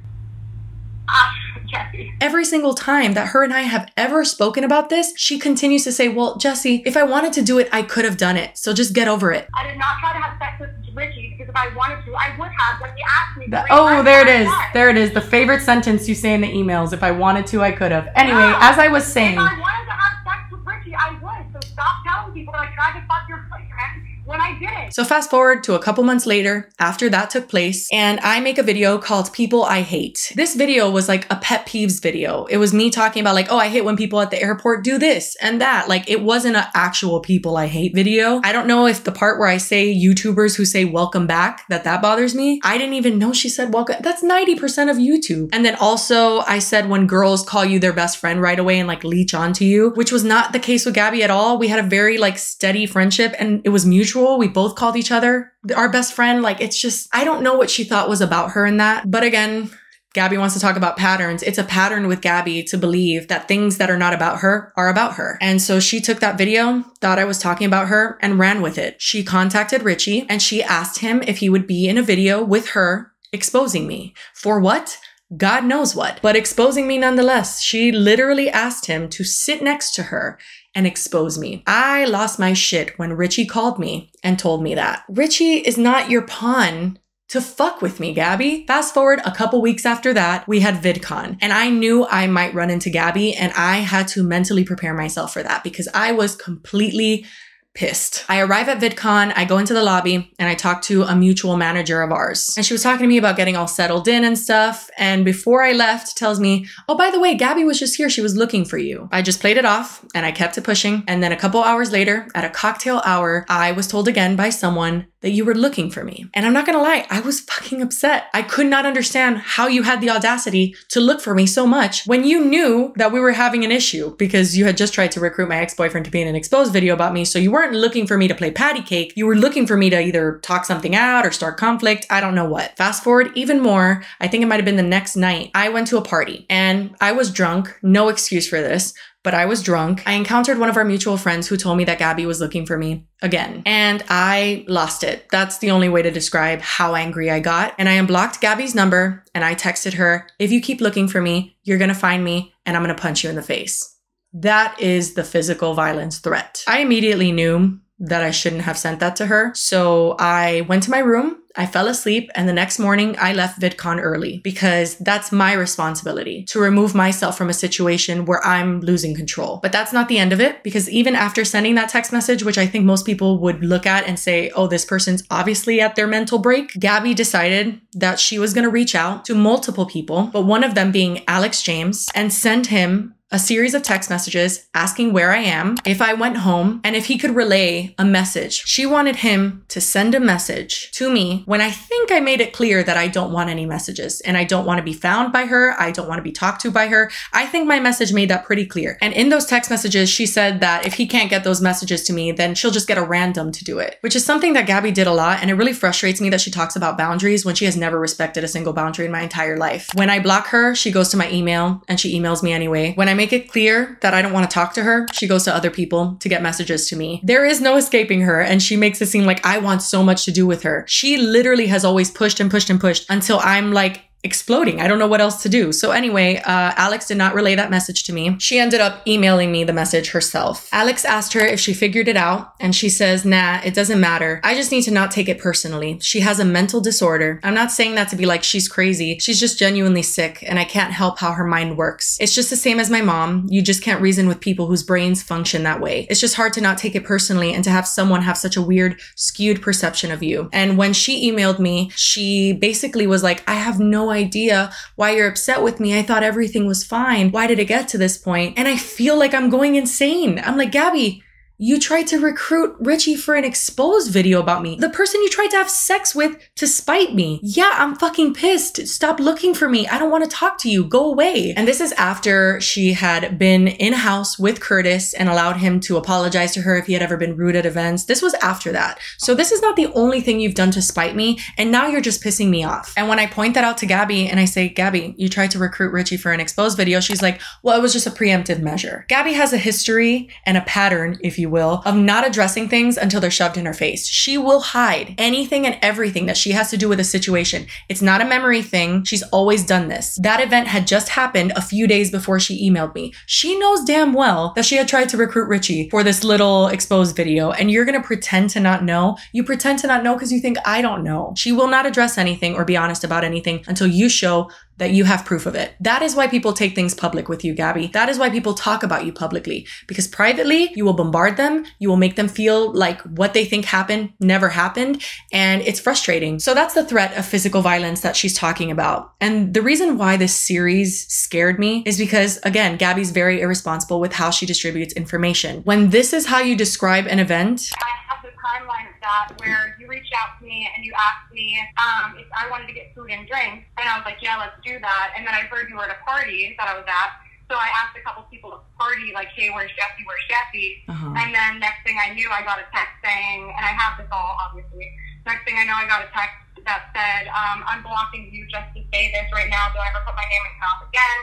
Ah, <laughs> Jessi. Every single time that her and I have ever spoken about this, she continues to say, Well, Jessi, if I wanted to do it, I could have done it. So just get over it. I did not try to have sex with Richie because if I wanted to, I would have. When he asked me, to The- oh, there it is. friend There it is. The favorite sentence you say in the emails. If I wanted to, I could have. Anyway, No. as I was saying, If I wanted to have sex Richie, I would. So stop telling people that I tried to fuck your boyfriend when I didn't. So fast forward to a couple months later after that took place and I make a video called People I Hate. This video was like a pet peeves video. It was me talking about like, oh, I hate when people at the airport do this and that. Like it wasn't an actual people I hate video. I don't know if the part where I say YouTubers who say welcome back, that that bothers me. I didn't even know she said welcome. That's 90% of YouTube. And then also I said when girls call you their best friend right away and like leech onto you, which was not the case with Gabbie at all. We had a very like steady friendship and it was mutual. We both called each other our best friend. Like it's just, I don't know what she thought was about her in that. But again, Gabbie wants to talk about patterns. It's a pattern with Gabbie to believe that things that are not about her are about her. And so she took that video, thought I was talking about her, and ran with it. She contacted Richie and she asked him if he would be in a video with her exposing me. For what? God knows what, but exposing me nonetheless. She literally asked him to sit next to her and expose me. I lost my shit when Richie called me and told me that. Richie is not your pawn to fuck with me, Gabbie. Fast forward a couple weeks after that, we had VidCon, and I knew I might run into Gabbie, and I had to mentally prepare myself for that because I was completely pissed. I arrive at VidCon, I go into the lobby, and I talk to a mutual manager of ours. And she was talking to me about getting all settled in and stuff. And before I left, tells me, Oh, by the way, Gabbie was just here. She was looking for you. I just played it off and I kept it pushing. And then a couple hours later, at a cocktail hour, I was told again by someone that you were looking for me. And I'm not gonna lie, I was fucking upset. I could not understand how you had the audacity to look for me so much when you knew that we were having an issue because you had just tried to recruit my ex boyfriend to be in an exposed video about me. So you weren't looking for me to play patty cake. You were looking for me to either talk something out or start conflict. I don't know what. Fast forward even more, I think it might have been the next night. I went to a party and I was drunk. No excuse for this but I was drunk. I encountered one of our mutual friends who told me that Gabbie was looking for me again, and I lost it. That's the only way to describe how angry I got. And I unblocked Gabbie's number and I texted her, If you keep looking for me, you're gonna find me and I'm gonna punch you in the face. That is the physical violence threat. I immediately knew that I shouldn't have sent that to her. So I went to my room, I fell asleep, and the next morning I left VidCon early because that's my responsibility to remove myself from a situation where I'm losing control. But that's not the end of it because even after sending that text message, which I think most people would look at and say, oh, this person's obviously at their mental break, Gabbie decided that she was going to reach out to multiple people, but one of them being Alex James, and send him a series of text messages asking where I am, if I went home, and if he could relay a message. She wanted him to send a message to me when I think I made it clear that I don't want any messages and I don't want to be found by her. I don't want to be talked to by her. I think my message made that pretty clear. And in those text messages, she said that if he can't get those messages to me, then she'll just get a random to do it, which is something that Gabbie did a lot. And it really frustrates me that she talks about boundaries when she has never respected a single boundary in my entire life. When I block her, she goes to my email and she emails me anyway. When I make it clear that I don't want to talk to her, she goes to other people to get messages to me. There is no escaping her, and she makes it seem like I want so much to do with her. She literally has always pushed and pushed and pushed until I'm like, exploding. I don't know what else to do. So anyway, uh, Alex did not relay that message to me. She ended up emailing me the message herself. Alex asked her if she figured it out, and she says, nah, it doesn't matter. I just need to not take it personally. She has a mental disorder. I'm not saying that to be like she's crazy. She's just genuinely sick, and I can't help how her mind works. It's just the same as my mom. You just can't reason with people whose brains function that way. It's just hard to not take it personally and to have someone have such a weird, skewed perception of you. And when she emailed me, she basically was like, I have no idea why you're upset with me. I thought everything was fine. Why did it get to this point? And I feel like I'm going insane. I'm like, Gabbie, you tried to recruit Richie for an exposed video about me. The person you tried to have sex with to spite me. Yeah, I'm fucking pissed. Stop looking for me. I don't want to talk to you. Go away. And this is after she had been in house with Curtis and allowed him to apologize to her if he had ever been rude at events. This was after that. So this is not the only thing you've done to spite me. And now you're just pissing me off. And when I point that out to Gabbie and I say, Gabbie, you tried to recruit Richie for an exposed video, she's like, well, it was just a preemptive measure. Gabbie has a history and a pattern, if you will, of not addressing things until they're shoved in her face. She will hide anything and everything that she has to do with a situation. It's not a memory thing. She's always done this. That event had just happened a few days before she emailed me. She knows damn well that she had tried to recruit Richie for this little exposed video, and you're gonna pretend to not know. You pretend to not know because you think I don't know. She will not address anything or be honest about anything until you show that you have proof of it. That is why people take things public with you, Gabbie. That is why people talk about you publicly. Because privately, you will bombard them, you will make them feel like what they think happened never happened, and it's frustrating. So that's the threat of physical violence that she's talking about. And the reason why this series scared me is because, again, Gabbie's very irresponsible with how she distributes information. When this is how you describe an event, timeline of that where you reached out to me and you asked me um, if I wanted to get food and drinks, and I was like, yeah, let's do that. And then I heard you were at a party that I was at, so I asked a couple people at the party, like, hey, where's Jessi? Where's Jessi? Uh-huh. And then next thing I knew, I got a text saying, and I have this all obviously. Next thing I know, I got a text that said, um, I'm blocking you just to say this right now. Don't ever put my name in your mouth again.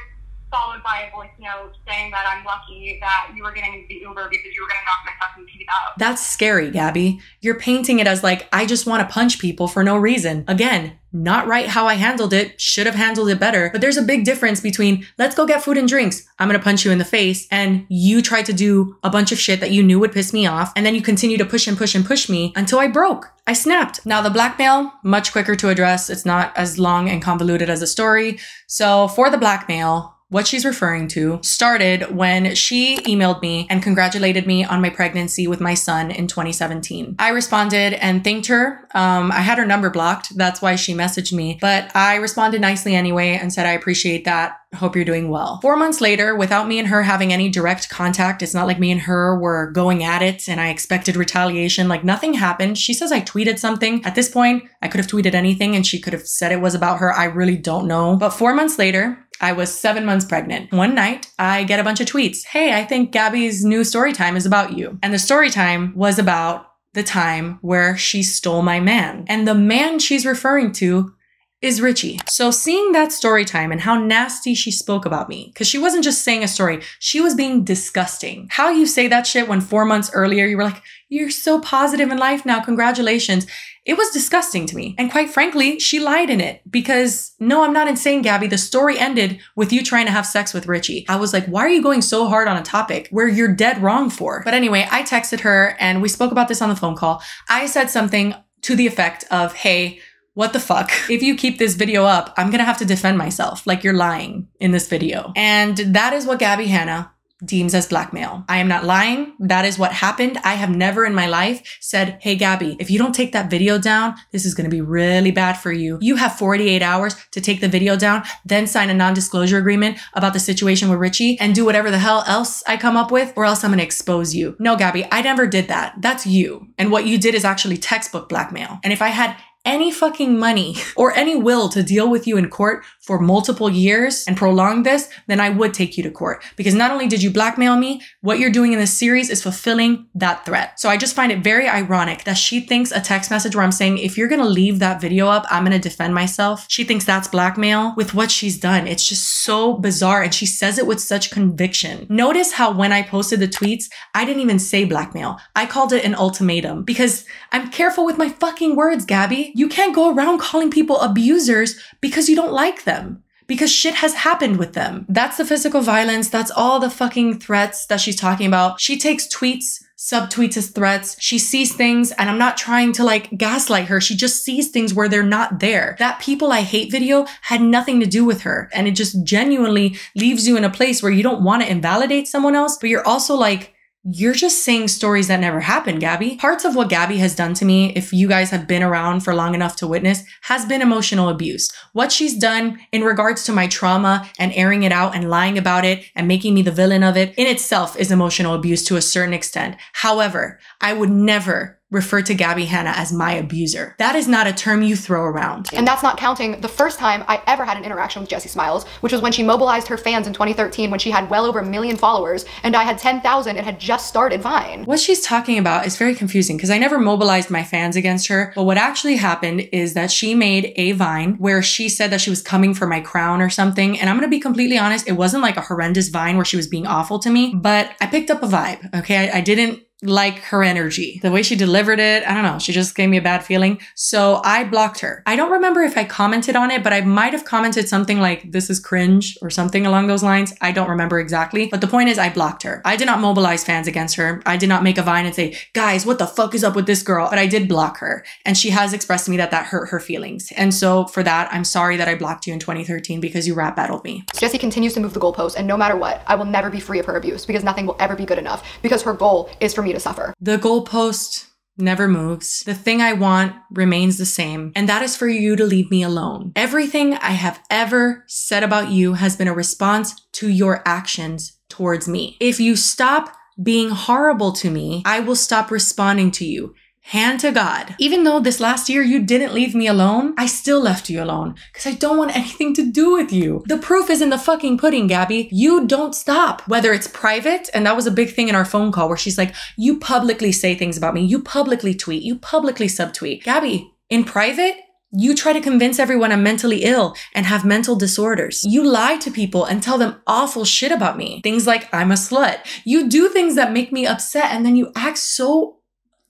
Followed by a voice note saying that I'm lucky that you were getting the Uber because you were going to knock my fucking teeth out. That's scary, Gabbie. You're painting it as like, I just want to punch people for no reason. Again, not right how I handled it, should have handled it better. But there's a big difference between let's go get food and drinks, I'm gonna punch you in the face, and you tried to do a bunch of shit that you knew would piss me off, and then you continue to push and push and push me until I broke. I snapped. Now, the blackmail, much quicker to address. It's not as long and convoluted as a story. So, for the blackmail, what she's referring to started when she emailed me and congratulated me on my pregnancy with my son in 2017. I responded and thanked her. Um, I had her number blocked. That's why she messaged me, but I responded nicely anyway and said, I appreciate that. Hope you're doing well. Four months later, without me and her having any direct contact, it's not like me and her were going at it and I expected retaliation. Like nothing happened. She says I tweeted something. At this point, I could have tweeted anything and she could have said it was about her. I really don't know. But four months later, I was seven months pregnant. One night, I get a bunch of tweets. Hey, I think Gabbie's new story time is about you. And the story time was about the time where she stole my man. And the man she's referring to is Richie. So seeing that story time and how nasty she spoke about me, because she wasn't just saying a story, she was being disgusting. How you say that shit when four months earlier you were like, you're so positive in life now, congratulations. It was disgusting to me. And quite frankly, she lied in it because no, I'm not insane, Gabbie. The story ended with you trying to have sex with Richie. I was like, why are you going so hard on a topic where you're dead wrong for? But anyway, I texted her and we spoke about this on the phone call. I said something to the effect of, hey, what the fuck? <laughs> If you keep this video up, I'm gonna have to defend myself like you're lying in this video. And that is what Gabbie Hanna deems as blackmail. I am not lying. That is what happened. I have never in my life said, Hey, Gabbie, if you don't take that video down, this is going to be really bad for you. You have 48 hours to take the video down, then sign a non disclosure agreement about the situation with Richie and do whatever the hell else I come up with, or else I'm going to expose you. No, Gabbie, I never did that. That's you. And what you did is actually textbook blackmail. And if I had any fucking money <laughs> or any will to deal with you in court for multiple years and prolong this, then I would take you to court. Because not only did you blackmail me, what you're doing in this series is fulfilling that threat. So I just find it very ironic that she thinks a text message where I'm saying, if you're gonna leave that video up, I'm gonna defend myself. She thinks that's blackmail with what she's done. It's just so bizarre. And she says it with such conviction. Notice how when I posted the tweets, I didn't even say blackmail. I called it an ultimatum because I'm careful with my fucking words, Gabbie. You can't go around calling people abusers because you don't like them. Because shit has happened with them. That's the physical violence. That's all the fucking threats that she's talking about. She takes tweets, subtweets as threats. She sees things, and I'm not trying to like gaslight her. She just sees things where they're not there. That people I hate video had nothing to do with her. And it just genuinely leaves you in a place where you don't want to invalidate someone else, but you're also like, you're just saying stories that never happened, Gabbie. Parts of what Gabbie has done to me, if you guys have been around for long enough to witness, has been emotional abuse. What she's done in regards to my trauma and airing it out and lying about it and making me the villain of it in itself is emotional abuse to a certain extent. However, I would never refer to Gabbie Hanna as my abuser. That is not a term you throw around. And that's not counting the first time I ever had an interaction with Jessi Smiles, which was when she mobilized her fans in 2013 when she had well over a million followers and I had 10,000 and had just started Vine. What she's talking about is very confusing because I never mobilized my fans against her. But what actually happened is that she made a Vine where she said that she was coming for my crown or something. And I'm going to be completely honest, it wasn't like a horrendous Vine where she was being awful to me, but I picked up a vibe. Okay. I, I didn't like her energy. The way she delivered it, I don't know, she just gave me a bad feeling. So I blocked her. I don't remember if I commented on it, but I might have commented something like, this is cringe or something along those lines. I don't remember exactly. But the point is, I blocked her. I did not mobilize fans against her. I did not make a vine and say, guys, what the fuck is up with this girl? But I did block her. And she has expressed to me that that hurt her feelings. And so for that, I'm sorry that I blocked you in 2013 because you rap battled me. Jessi continues to move the goalpost, and no matter what, I will never be free of her abuse because nothing will ever be good enough because her goal is for me to suffer. The goalpost never moves. The thing I want remains the same, and that is for you to leave me alone. Everything I have ever said about you has been a response to your actions towards me. If you stop being horrible to me, I will stop responding to you. Hand to God. Even though this last year you didn't leave me alone, I still left you alone because I don't want anything to do with you. The proof is in the fucking pudding, Gabbie. You don't stop. Whether it's private, and that was a big thing in our phone call where she's like, you publicly say things about me, you publicly tweet, you publicly subtweet. Gabbie, in private, you try to convince everyone I'm mentally ill and have mental disorders. You lie to people and tell them awful shit about me. Things like I'm a slut. You do things that make me upset and then you act so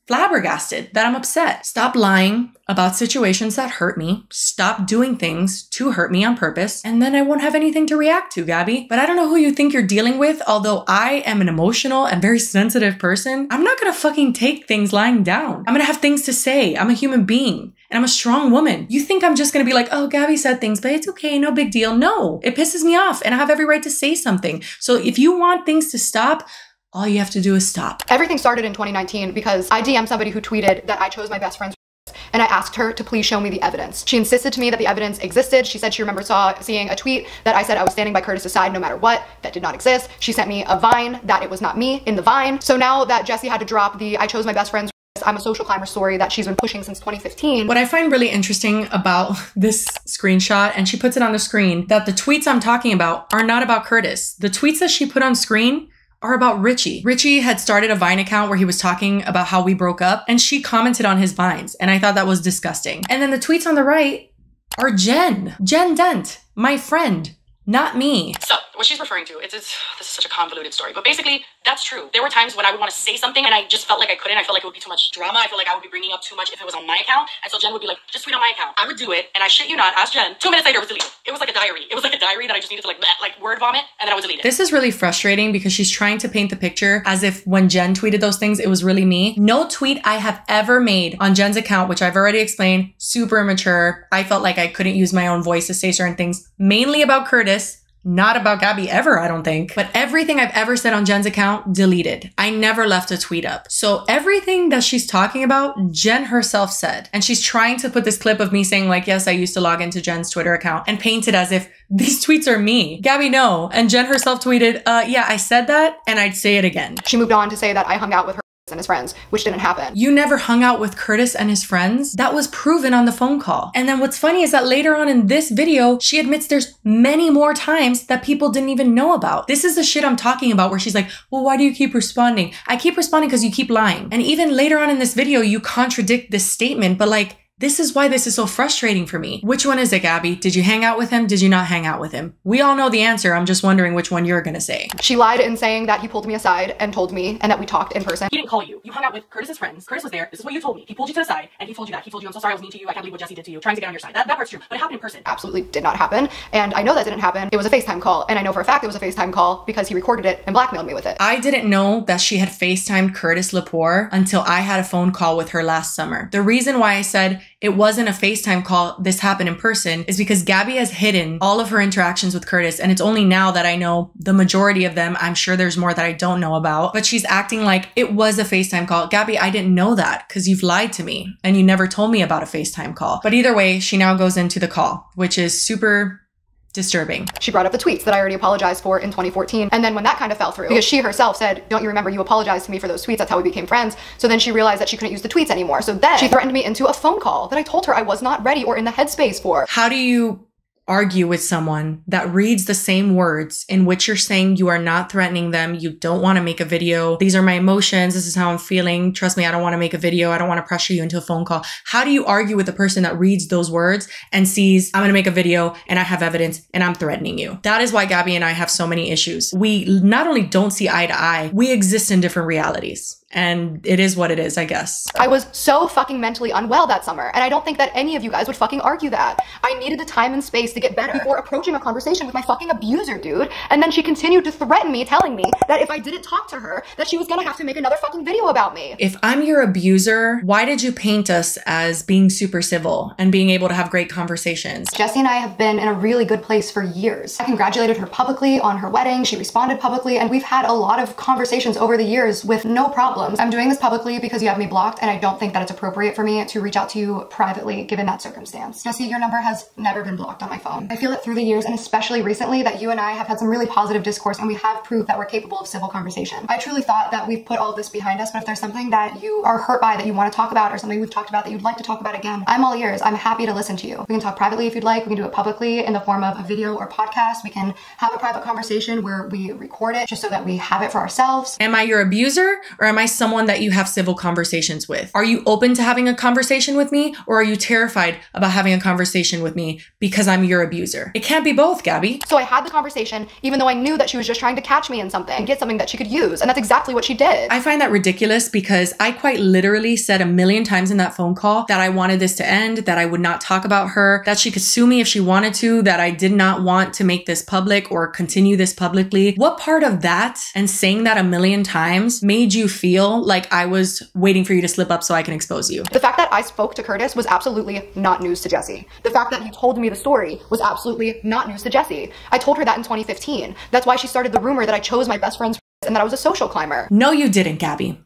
flabbergasted that I'm upset. Stop lying about situations that hurt me. Stop doing things to hurt me on purpose. And then I won't have anything to react to, Gabbie. But I don't know who you think you're dealing with. Although I am an emotional and very sensitive person, I'm not gonna fucking take things lying down. I'm gonna have things to say. I'm a human being. And I'm a strong woman. You think I'm just gonna be like, oh, Gabbie said things, but it's okay, no big deal. No, it pisses me off, and I have every right to say something. So if you want things to stop, all you have to do is stop. Everything started in 2019 because I DM'd somebody who tweeted that I chose my best friend's and I asked her to please show me the evidence. She insisted to me that the evidence existed. She said she remembered saw, seeing a tweet that I said I was standing by Curtis's side no matter what. That did not exist. She sent me a Vine that it was not me in the Vine. So now that Jessi had to drop the I chose my best friend's I'm a social climber story that she's been pushing since 2015. What I find really interesting about this screenshot, and she puts it on the screen, that the tweets I'm talking about are not about Curtis. The tweets that she put on screen are about Richie. Richie had started a Vine account where he was talking about how we broke up, and she commented on his Vines, and I thought that was disgusting. And then the tweets on the right are Jen, Jen Dent, my friend, not me. What she's referring to, it's, it's this is such a convoluted story, but basically, that's true. There were times when I would want to say something and I just felt like I couldn't. I felt like it would be too much drama. I felt like I would be bringing up too much if it was on my account. And so Jen would be like, just tweet on my account. I would do it, and I shit you not, ask Jen. Two minutes later, it was deleted. It was like a diary. It was like a diary that I just needed to like, bleh, like word vomit, and then I would delete it. This is really frustrating because she's trying to paint the picture as if when Jen tweeted those things, it was really me. No tweet I have ever made on Jen's account, which I've already explained, super immature. I felt like I couldn't use my own voice to say certain things, mainly about Curtis not about Gabbie ever, I don't think. But everything I've ever said on Jen's account, deleted. I never left a tweet up. So everything that she's talking about, Jen herself said. And she's trying to put this clip of me saying, like, yes, I used to log into Jen's Twitter account and paint it as if <laughs> these tweets are me. Gabbie, no. And Jen herself tweeted, uh, yeah, I said that and I'd say it again. She moved on to say that I hung out with her and his friends, which didn't happen. You never hung out with Curtis and his friends? That was proven on the phone call. And then what's funny is that later on in this video, she admits there's many more times that people didn't even know about. This is the shit I'm talking about where she's like, well, why do you keep responding? I keep responding because you keep lying. And even later on in this video, you contradict this statement, but like, this is why this is so frustrating for me. Which one is it, Gabbie? Did you hang out with him? Did you not hang out with him? We all know the answer. I'm just wondering which one you're gonna say. She lied in saying that he pulled me aside and told me and that we talked in person. He didn't call you. You hung out with Curtis's friends. Curtis was there. This is what you told me. He pulled you to the side and he told you that. He told you, I'm so sorry I was mean to you. I can't believe what Jessi did to you. Trying to get on your side. That, that part's true. But it happened in person. Absolutely did not happen. And I know that didn't happen. It was a FaceTime call. And I know for a fact it was a FaceTime call because he recorded it and blackmailed me with it. I didn't know that she had FaceTimed Curtis Lepore until I had a phone call with her last summer. The reason why I said it wasn't a FaceTime call, this happened in person, is because Gabbie has hidden all of her interactions with Curtis. And it's only now that I know the majority of them. I'm sure there's more that I don't know about, but she's acting like it was a FaceTime call. Gabbie, I didn't know that because you've lied to me and you never told me about a FaceTime call. But either way, she now goes into the call, which is super disturbing. She brought up the tweets that I already apologized for in 2014. And then when that kind of fell through, because she herself said, Don't you remember you apologized to me for those tweets? That's how we became friends. So then she realized that she couldn't use the tweets anymore. So then she threatened me into a phone call that I told her I was not ready or in the headspace for. How do you argue with someone that reads the same words in which you're saying you are not threatening them, you don't want to make a video, these are my emotions, this is how I'm feeling, trust me, I don't want to make a video, I don't want to pressure you into a phone call. How do you argue with a person that reads those words and sees, I'm going to make a video and I have evidence and I'm threatening you? That is why Gabbie and I have so many issues. We not only don't see eye to eye, we exist in different realities and it is what it is, I guess. I was so fucking mentally unwell that summer, and I don't think that any of you guys would fucking argue that. I needed the time and space to get better before approaching a conversation with my fucking abuser, dude. And then she continued to threaten me, telling me that if I didn't talk to her, that she was gonna have to make another fucking video about me. If I'm your abuser, why did you paint us as being super civil and being able to have great conversations? Jessi and I have been in a really good place for years. I congratulated her publicly on her wedding, she responded publicly, and we've had a lot of conversations over the years with no problem problems. I'm doing this publicly because you have me blocked and I don't think that it's appropriate for me to reach out to you privately given that circumstance. Jessi, your number has never been blocked on my phone. I feel it through the years and especially recently that you and I have had some really positive discourse and we have proof that we're capable of civil conversation. I truly thought that we've put all this behind us, but if there's something that you are hurt by that you want to talk about or something we've talked about that you'd like to talk about again, I'm all ears. I'm happy to listen to you. We can talk privately if you'd like. We can do it publicly in the form of a video or podcast. We can have a private conversation where we record it just so that we have it for ourselves. Am I your abuser or am I someone that you have civil conversations with? Are you open to having a conversation with me or are you terrified about having a conversation with me because I'm your abuser? It can't be both, Gabbie. So I had the conversation even though I knew that she was just trying to catch me in something and get something that she could use. And that's exactly what she did. I find that ridiculous because I quite literally said a million times in that phone call that I wanted this to end, that I would not talk about her, that she could sue me if she wanted to, that I did not want to make this public or continue this publicly. What part of that and saying that a million times made you feel like I was waiting for you to slip up so I can expose you? The fact that I spoke to Curtis was absolutely not news to Jessi. The fact that he told me the story was absolutely not news to Jessi. I told her that in 2015. That's why she started the rumor that I chose my best friend's and that I was a social climber. No, you didn't, Gabbie.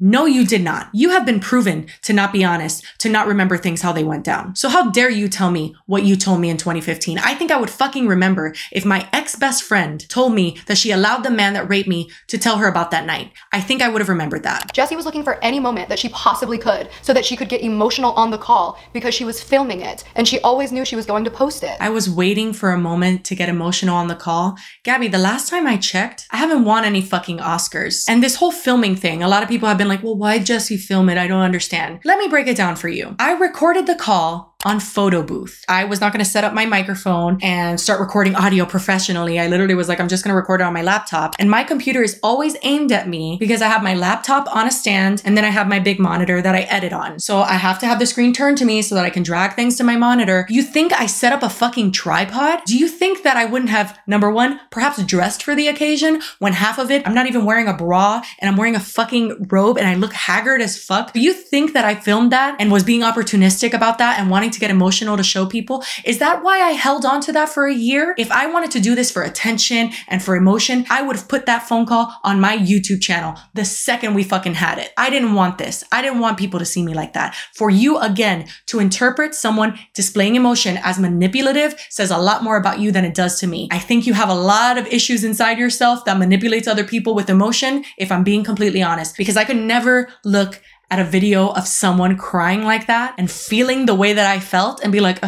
No, you did not. You have been proven to not be honest, to not remember things how they went down. So how dare you tell me what you told me in 2015? I think I would fucking remember if my ex best friend told me that she allowed the man that raped me to tell her about that night. I think I would have remembered that. Jessi was looking for any moment that she possibly could so that she could get emotional on the call because she was filming it and she always knew she was going to post it. I was waiting for a moment to get emotional on the call. Gabbie, the last time I checked, I haven't won any fucking Oscars. And this whole filming thing, a lot of people have been like, well, why Jessi film it? I don't understand. Let me break it down for you. I recorded the call on photo booth. I was not going to set up my microphone and start recording audio professionally. I literally was like, I'm just going to record it on my laptop. And my computer is always aimed at me because I have my laptop on a stand and then I have my big monitor that I edit on. So I have to have the screen turned to me so that I can drag things to my monitor. You think I set up a fucking tripod? Do you think that I wouldn't have, number one, perhaps dressed for the occasion when half of it, I'm not even wearing a bra and I'm wearing a fucking robe and I look haggard as fuck? Do you think that I filmed that and was being opportunistic about that and wanting to get emotional to show people. Is that why I held on to that for a year? If I wanted to do this for attention and for emotion, I would have put that phone call on my YouTube channel the second we fucking had it. I didn't want this. I didn't want people to see me like that. For you, again, to interpret someone displaying emotion as manipulative says a lot more about you than it does to me. I think you have a lot of issues inside yourself that manipulates other people with emotion, if I'm being completely honest, because I could never look at a video of someone crying like that and feeling the way that I felt and be like,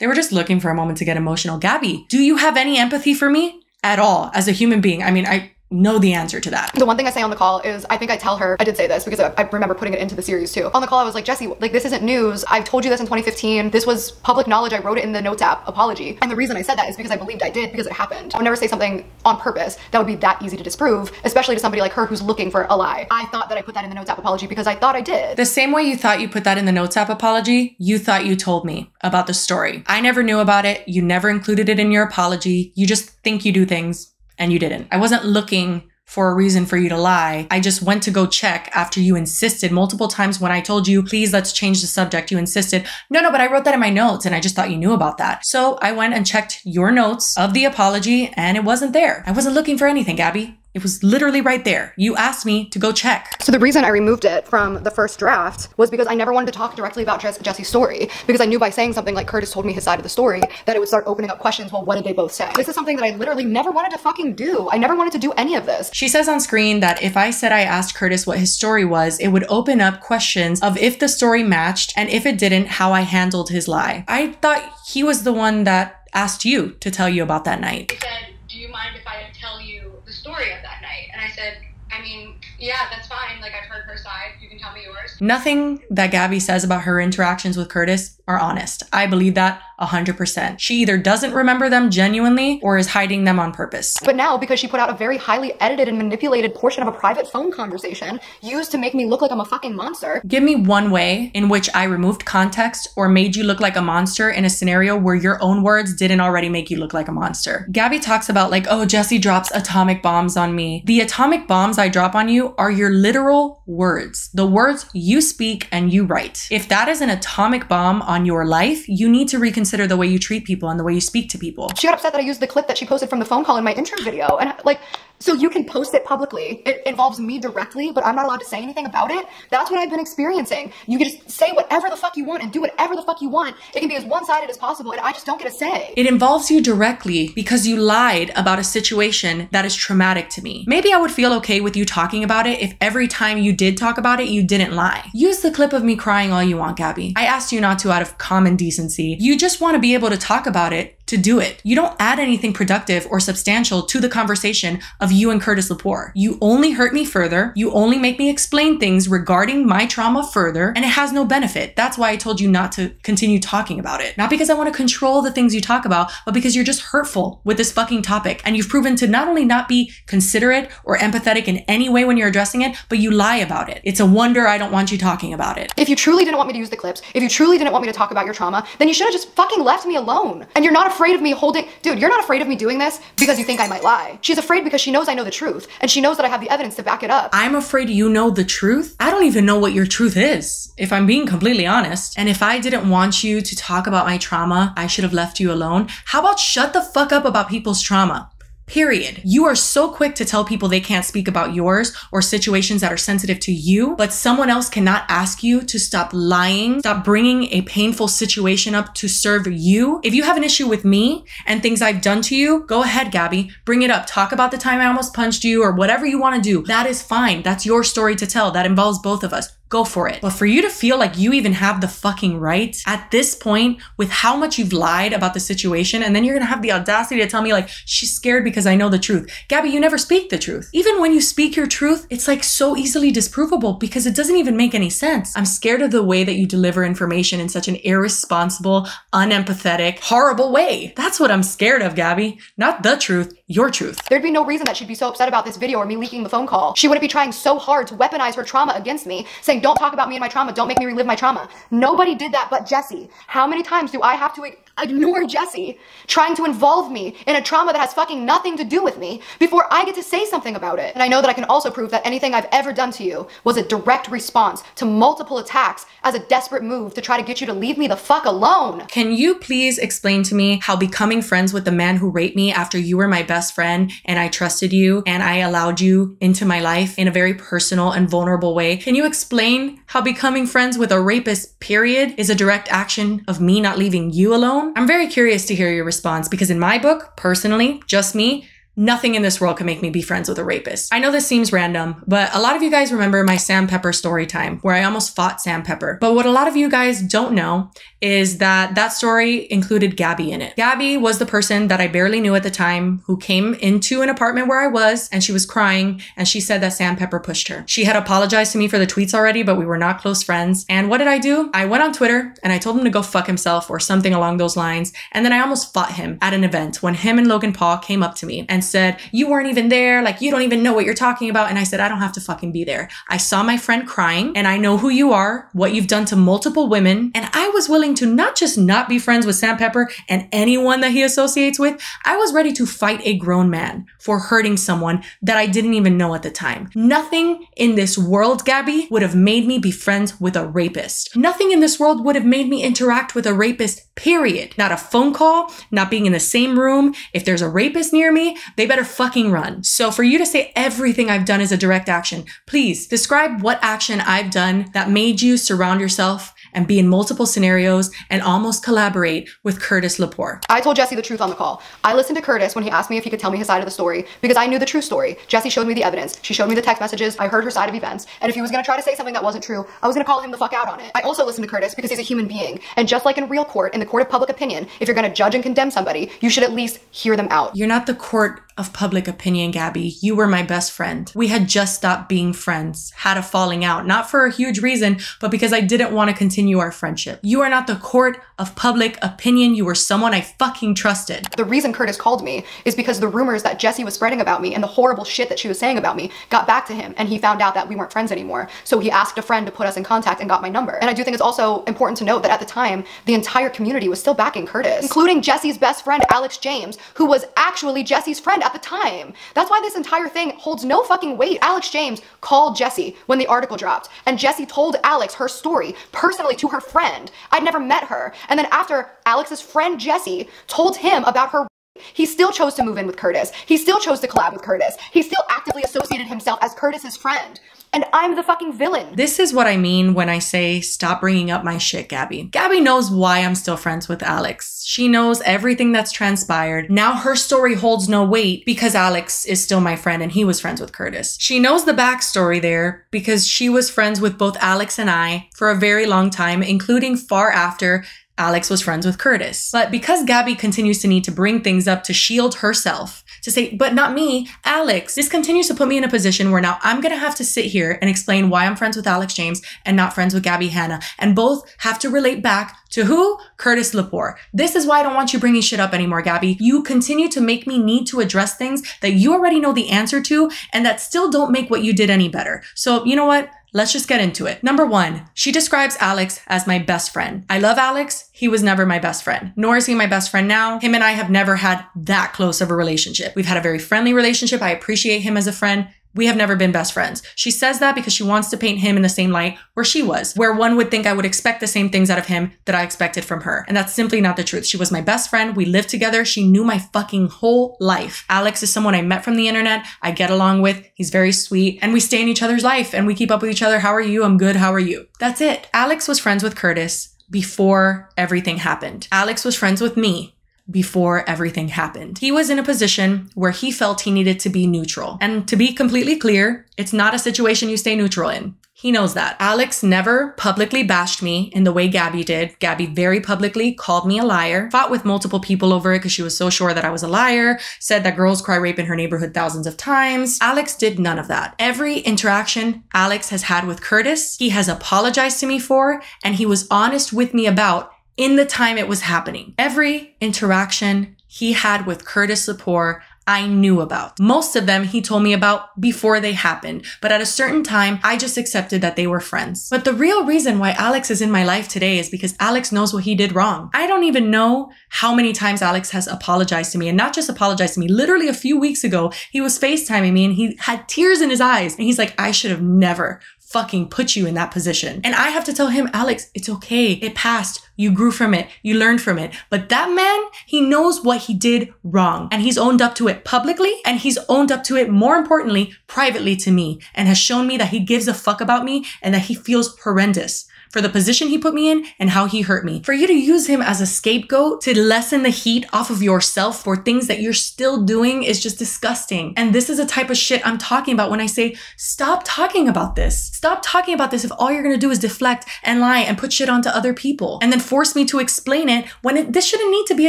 they were just looking for a moment to get emotional. Gabbie, do you have any empathy for me? At all as a human being. I mean, I know the answer to that. The one thing I say on the call is I think I tell her, I did say this because I, I remember putting it into the series too. On the call, I was like, Jessi, like this isn't news. I've told you this in 2015. This was public knowledge. I wrote it in the notes app apology. And the reason I said that is because I believed I did because it happened. I would never say something on purpose that would be that easy to disprove, especially to somebody like her who's looking for a lie. I thought that I put that in the notes app apology because I thought I did. The same way you thought you put that in the notes app apology, you thought you told me about the story. I never knew about it. You never included it in your apology. You just think you do things and you didn't. I wasn't looking for a reason for you to lie. I just went to go check after you insisted multiple times when I told you, please let's change the subject. You insisted, no, no, but I wrote that in my notes and I just thought you knew about that. So I went and checked your notes of the apology and it wasn't there. I wasn't looking for anything, Gabbie. It was literally right there. You asked me to go check. So the reason I removed it from the first draft was because I never wanted to talk directly about Jess- Jessi's story because I knew by saying something like Curtis told me his side of the story that it would start opening up questions. Well, what did they both say? This is something that I literally never wanted to fucking do. I never wanted to do any of this. She says on screen that if I said I asked Curtis what his story was, it would open up questions of if the story matched and if it didn't, how I handled his lie. I thought he was the one that asked you to tell you about that night. He said, Do you mind if I tell you the story of that night? And I said, I mean, yeah, that's fine. Like, I've heard her side. You can tell me yours. Nothing that Gabbie says about her interactions with Curtis are honest. I believe that 100%. She either doesn't remember them genuinely or is hiding them on purpose. But now, because she put out a very highly edited and manipulated portion of a private phone conversation used to make me look like I'm a fucking monster, Give me one way in which I removed context or made you look like a monster in a scenario where your own words didn't already make you look like a monster. Gabbie talks about, like, oh, Jessi drops atomic bombs on me. The atomic bombs I drop on you are your literal words, the words you speak and you write. If that is an atomic bomb on your life, you need to reconsider the way you treat people and the way you speak to people. she got upset that I used the clip that she posted from the phone call in my intro video. And like, so you can post it publicly. It involves me directly, but I'm not allowed to say anything about it. That's what I've been experiencing. You can just say whatever the fuck you want and do whatever the fuck you want. It can be as one-sided as possible, and I just don't get a say. It involves you directly because you lied about a situation that is traumatic to me. Maybe I would feel okay with you talking about it if every time you did talk about it, you didn't lie. Use the clip of me crying all you want, Gabbie. I asked you not to out of common decency. You just want to be able to talk about it to do it. You don't add anything productive or substantial to the conversation of you and Curtis Lepore. You only hurt me further. You only make me explain things regarding my trauma further, and it has no benefit. That's why I told you not to continue talking about it. Not because I want to control the things you talk about, but because you're just hurtful with this fucking topic. And you've proven to not only not be considerate or empathetic in any way when you're addressing it, but you lie about it. It's a wonder I don't want you talking about it. If you truly didn't want me to use the clips, if you truly didn't want me to talk about your trauma, then you should have just fucking left me alone. And you're not afraid of me holding, dude, you're not afraid of me doing this because you think I might lie. She's afraid because she knows I know the truth and she knows that I have the evidence to back it up. I'm afraid you know the truth. I don't even know what your truth is, if I'm being completely honest. And if I didn't want you to talk about my trauma, I should have left you alone. How about shut the fuck up about people's trauma? Period. You are so quick to tell people they can't speak about yours or situations that are sensitive to you, but someone else cannot ask you to stop lying, stop bringing a painful situation up to serve you. If you have an issue with me and things I've done to you, go ahead, Gabbie. Bring it up. Talk about the time I almost punched you or whatever you want to do. That is fine. That's your story to tell. That involves both of us go for it. But for you to feel like you even have the fucking right at this point with how much you've lied about the situation, and then you're gonna have the audacity to tell me, like, she's scared because I know the truth. Gabbie, you never speak the truth. Even when you speak your truth, it's like so easily disprovable because it doesn't even make any sense. I'm scared of the way that you deliver information in such an irresponsible, unempathetic, horrible way. That's what I'm scared of, Gabbie. Not the truth, your truth. There'd be no reason that she'd be so upset about this video or me leaking the phone call. She wouldn't be trying so hard to weaponize her trauma against me, saying, don't talk about me and my trauma, don't make me relive my trauma. Nobody did that but Jessi. How many times do I have to ignore Jessi trying to involve me in a trauma that has fucking nothing to do with me before I get to say something about it. And I know that I can also prove that anything I've ever done to you was a direct response to multiple attacks as a desperate move to try to get you to leave me the fuck alone. Can you please explain to me how becoming friends with the man who raped me after you were my best friend and I trusted you and I allowed you into my life in a very personal and vulnerable way? Can you explain how becoming friends with a rapist, period, is a direct action of me not leaving you alone? I'm very curious to hear your response because in my book, personally, just me, Nothing in this world can make me be friends with a rapist. I know this seems random, but a lot of you guys remember my Sam Pepper story time where I almost fought Sam Pepper. But what a lot of you guys don't know is that that story included Gabbie in it. Gabbie was the person that I barely knew at the time who came into an apartment where I was and she was crying and she said that Sam Pepper pushed her. She had apologized to me for the tweets already, but we were not close friends. And what did I do? I went on Twitter and I told him to go fuck himself or something along those lines. And then I almost fought him at an event when him and Logan Paul came up to me and said, You weren't even there. Like, you don't even know what you're talking about. And I said, I don't have to fucking be there. I saw my friend crying and I know who you are, what you've done to multiple women. And I was willing to not just not be friends with Sam Pepper and anyone that he associates with. I was ready to fight a grown man for hurting someone that I didn't even know at the time. Nothing in this world, Gabbie, would have made me be friends with a rapist. Nothing in this world would have made me interact with a rapist, period. Not a phone call, not being in the same room. If there's a rapist near me, they better fucking run. So for you to say everything I've done is a direct action, please describe what action I've done that made you surround yourself and be in multiple scenarios and almost collaborate with Curtis Lepore. I told Jessi the truth on the call. I listened to Curtis when he asked me if he could tell me his side of the story because I knew the true story. Jessi showed me the evidence. She showed me the text messages. I heard her side of events. And if he was gonna try to say something that wasn't true, I was gonna call him the fuck out on it. I also listened to Curtis because he's a human being. And just like in real court, in the court of public opinion, if you're gonna judge and condemn somebody, you should at least hear them out. You're not the court of public opinion, Gabbie. You were my best friend. We had just stopped being friends, had a falling out, not for a huge reason, but because I didn't want to continue our friendship. You are not the court of public opinion. You were someone I fucking trusted. The reason Curtis called me is because the rumors that Jessi was spreading about me and the horrible shit that she was saying about me got back to him and he found out that we weren't friends anymore. So he asked a friend to put us in contact and got my number. And I do think it's also important to note that at the time, the entire community was still backing Curtis, including Jessi's best friend, Alex James, who was actually Jessi's friend at the time. That's why this entire thing holds no fucking weight. Alex James called Jessi when the article dropped, and Jessi told Alex her story personally to her friend. I'd never met her. And then after Alex's friend Jessi told him about her he still chose to move in with Curtis. He still chose to collab with Curtis. He still actively associated himself as Curtis's friend. And I'm the fucking villain. This is what I mean when I say stop bringing up my shit, Gabbie. Gabbie knows why I'm still friends with Alex. She knows everything that's transpired. Now her story holds no weight because Alex is still my friend and he was friends with Curtis. She knows the backstory there because she was friends with both Alex and I for a very long time, including far after Alex was friends with Curtis. But because Gabbie continues to need to bring things up to shield herself, to say, but not me, Alex, this continues to put me in a position where now I'm gonna have to sit here and explain why I'm friends with Alex James and not friends with Gabbie Hanna. And both have to relate back to who? Curtis Lepore. This is why I don't want you bringing shit up anymore, Gabbie. You continue to make me need to address things that you already know the answer to and that still don't make what you did any better. So, you know what? Let's just get into it. Number one, she describes Alex as my best friend. I love Alex. He was never my best friend, nor is he my best friend now. Him and I have never had that close of a relationship. We've had a very friendly relationship. I appreciate him as a friend. We have never been best friends. She says that because she wants to paint him in the same light where she was, where one would think I would expect the same things out of him that I expected from her. And that's simply not the truth. She was my best friend. We lived together. She knew my fucking whole life. Alex is someone I met from the internet. I get along with. He's very sweet and we stay in each other's life and we keep up with each other. How are you? I'm good. How are you? That's it. Alex was friends with Curtis before everything happened. Alex was friends with me before everything happened. He was in a position where he felt he needed to be neutral. And to be completely clear, it's not a situation you stay neutral in. He knows that. Alex never publicly bashed me in the way Gabbie did. Gabbie very publicly called me a liar, fought with multiple people over it because she was so sure that I was a liar, said that girls cry rape in her neighborhood thousands of times. Alex did none of that. Every interaction Alex has had with Curtis, he has apologized to me for, and he was honest with me about in the time it was happening. Every interaction he had with Curtis Lepore, I knew about. Most of them he told me about before they happened, but at a certain time, I just accepted that they were friends. But the real reason why Alex is in my life today is because Alex knows what he did wrong. I don't even know how many times Alex has apologized to me and not just apologized to me. Literally a few weeks ago, he was FaceTiming me and he had tears in his eyes and he's like, I should have never fucking put you in that position. And I have to tell him, Alex, it's okay. It passed. You grew from it. You learned from it. But that man, he knows what he did wrong and he's owned up to it publicly and he's owned up to it more importantly, privately to me and has shown me that he gives a fuck about me and that he feels horrendous for the position he put me in and how he hurt me. For you to use him as a scapegoat to lessen the heat off of yourself for things that you're still doing is just disgusting. And this is a type of shit I'm talking about when I say, stop talking about this. Stop talking about this if all you're gonna do is deflect and lie and put shit onto other people and then force me to explain it when it, this shouldn't need to be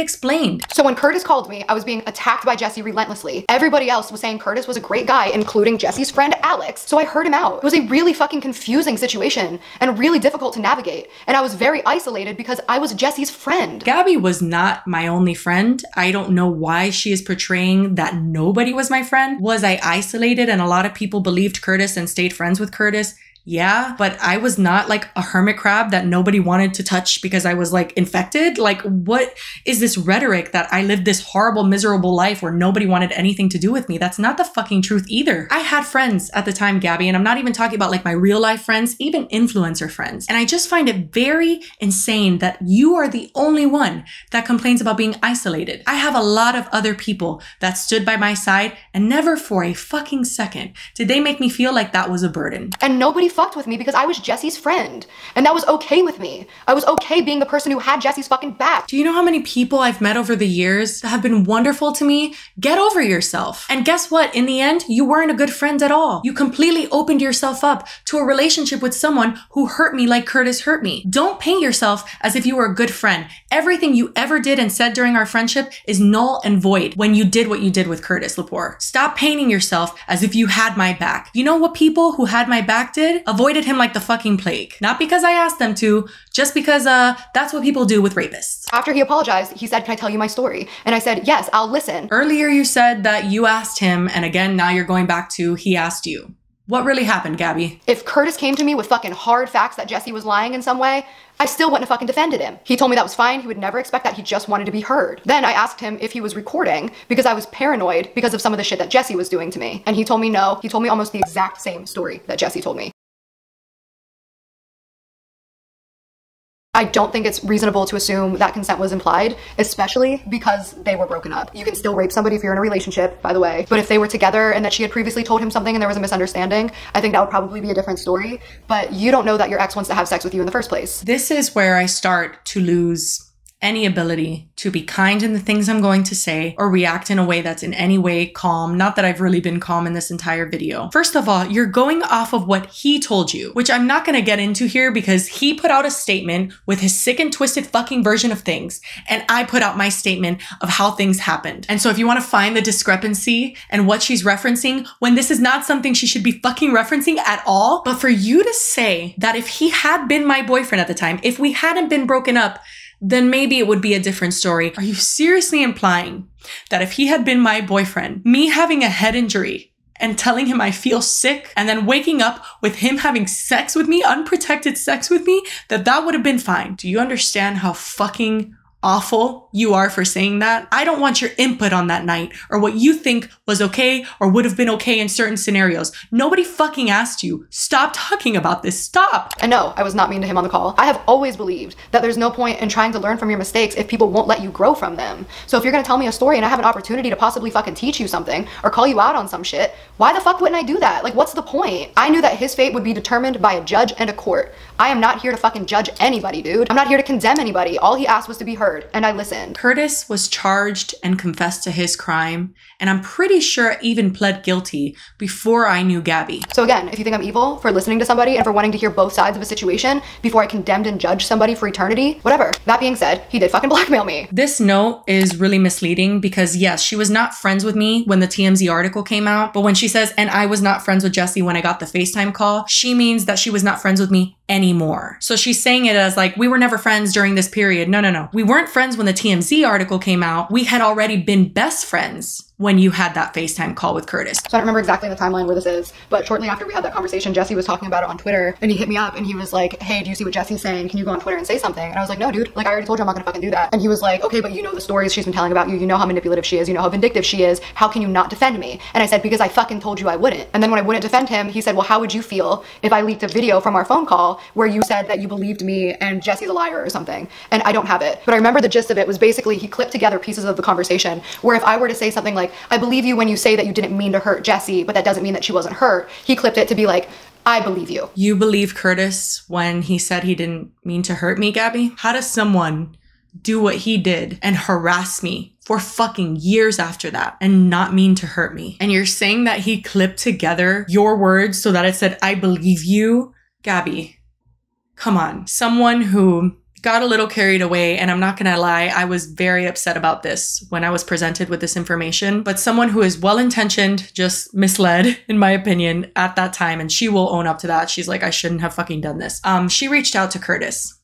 explained. So when Curtis called me, I was being attacked by Jessi relentlessly. Everybody else was saying Curtis was a great guy, including Jessi's friend Alex. So I heard him out. It was a really fucking confusing situation and really difficult to navigate. And I was very isolated because I was Jessi's friend. Gabby was not my only friend. I don't know why she is portraying that nobody was my friend. Was I isolated and a lot of people believed Curtis and stayed friends with Curtis? Yeah, but I was not like a hermit crab that nobody wanted to touch because I was like infected. Like, what is this rhetoric that I lived this horrible, miserable life where nobody wanted anything to do with me? That's not the fucking truth either. I had friends at the time, Gabbie, and I'm not even talking about like my real life friends, even influencer friends. And I just find it very insane that you are the only one that complains about being isolated. I have a lot of other people that stood by my side and never for a fucking second did they make me feel like that was a burden. And nobody fucked with me because I was Jessi's friend. And that was okay with me. I was okay being the person who had Jessi's fucking back. Do you know how many people I've met over the years that have been wonderful to me? Get over yourself. And guess what? In the end, you weren't a good friend at all. You completely opened yourself up to a relationship with someone who hurt me like Curtis hurt me. Don't paint yourself as if you were a good friend. Everything you ever did and said during our friendship is null and void when you did what you did with Curtis Lepore. Stop painting yourself as if you had my back. You know what people who had my back did? Avoided him like the fucking plague. Not because I asked them to, just because uh that's what people do with rapists. After he apologized, he said, Can I tell you my story? And I said, Yes, I'll listen. Earlier you said that you asked him, and again now you're going back to he asked you. What really happened, Gabbie? If Curtis came to me with fucking hard facts that Jessi was lying in some way, I still wouldn't have fucking defended him. He told me that was fine. He would never expect that. He just wanted to be heard. Then I asked him if he was recording because I was paranoid because of some of the shit that Jessi was doing to me. And he told me no. He told me almost the exact same story that Jessi told me. I don't think it's reasonable to assume that consent was implied, especially because they were broken up. You can still rape somebody if you're in a relationship, by the way, but if they were together and that she had previously told him something and there was a misunderstanding, I think that would probably be a different story. But you don't know that your ex wants to have sex with you in the first place. This is where I start to lose any ability to be kind in the things I'm going to say or react in a way that's in any way calm. Not that I've really been calm in this entire video. First of all, you're going off of what he told you, which I'm not going to get into here because he put out a statement with his sick and twisted fucking version of things. And I put out my statement of how things happened. And so if you want to find the discrepancy and what she's referencing when this is not something she should be fucking referencing at all, but for you to say that if he had been my boyfriend at the time, if we hadn't been broken up, then maybe it would be a different story. Are you seriously implying that if he had been my boyfriend, me having a head injury and telling him I feel sick and then waking up with him having sex with me, unprotected sex with me, that that would have been fine? Do you understand how fucking awful you are for saying that. I don't want your input on that night or what you think was okay or would have been okay in certain scenarios. Nobody fucking asked you. Stop talking about this. Stop. And no, I was not mean to him on the call. I have always believed that there's no point in trying to learn from your mistakes if people won't let you grow from them. So if you're gonna tell me a story and I have an opportunity to possibly fucking teach you something or call you out on some shit, why the fuck wouldn't I do that? Like, what's the point? I knew that his fate would be determined by a judge and a court. I am not here to fucking judge anybody, dude. I'm not here to condemn anybody. All he asked was to be heard, and I listened. Curtis was charged and confessed to his crime, and I'm pretty sure even pled guilty before I knew Gabbie. So again, if you think I'm evil for listening to somebody and for wanting to hear both sides of a situation before I condemned and judged somebody for eternity, whatever. That being said, he did fucking <laughs> blackmail me. This note is really misleading because yes, she was not friends with me when the TMZ article came out, but when she says, and I was not friends with Jessi when I got the FaceTime call, she means that she was not friends with me anymore. So she's saying it as like, we were never friends during this period. No, no, no. We weren't friends when the TMZ article came out. We had already been best friends when you had that FaceTime call with Curtis. So I don't remember exactly the timeline where this is, but shortly after we had that conversation, Jessi was talking about it on Twitter and he hit me up and he was like, Hey, do you see what Jessi's saying? Can you go on Twitter and say something? And I was like, No, dude, like I already told you I'm not gonna fucking do that. And he was like, Okay, but you know the stories she's been telling about you. You know how manipulative she is. You know how vindictive she is. How can you not defend me? And I said, Because I fucking told you I wouldn't. And then when I wouldn't defend him, he said, Well, how would you feel if I leaked a video from our phone call where you said that you believed me and Jessi's a liar or something? And I don't have it. But I remember the gist of it was basically he clipped together pieces of the conversation where if I were to say something like, I believe you when you say that you didn't mean to hurt Jessi, but that doesn't mean that she wasn't hurt, he clipped it to be like, I believe you. You believe Curtis when he said he didn't mean to hurt me, Gabbie? How does someone do what he did and harass me for fucking years after that and not mean to hurt me? And you're saying that he clipped together your words so that it said, I believe you? Gabbie, come on. Someone who got a little carried away and I'm not going to lie, I was very upset about this when I was presented with this information, but someone who is well-intentioned just misled <laughs> in my opinion at that time and she will own up to that. She's like I shouldn't have fucking done this. Um she reached out to Curtis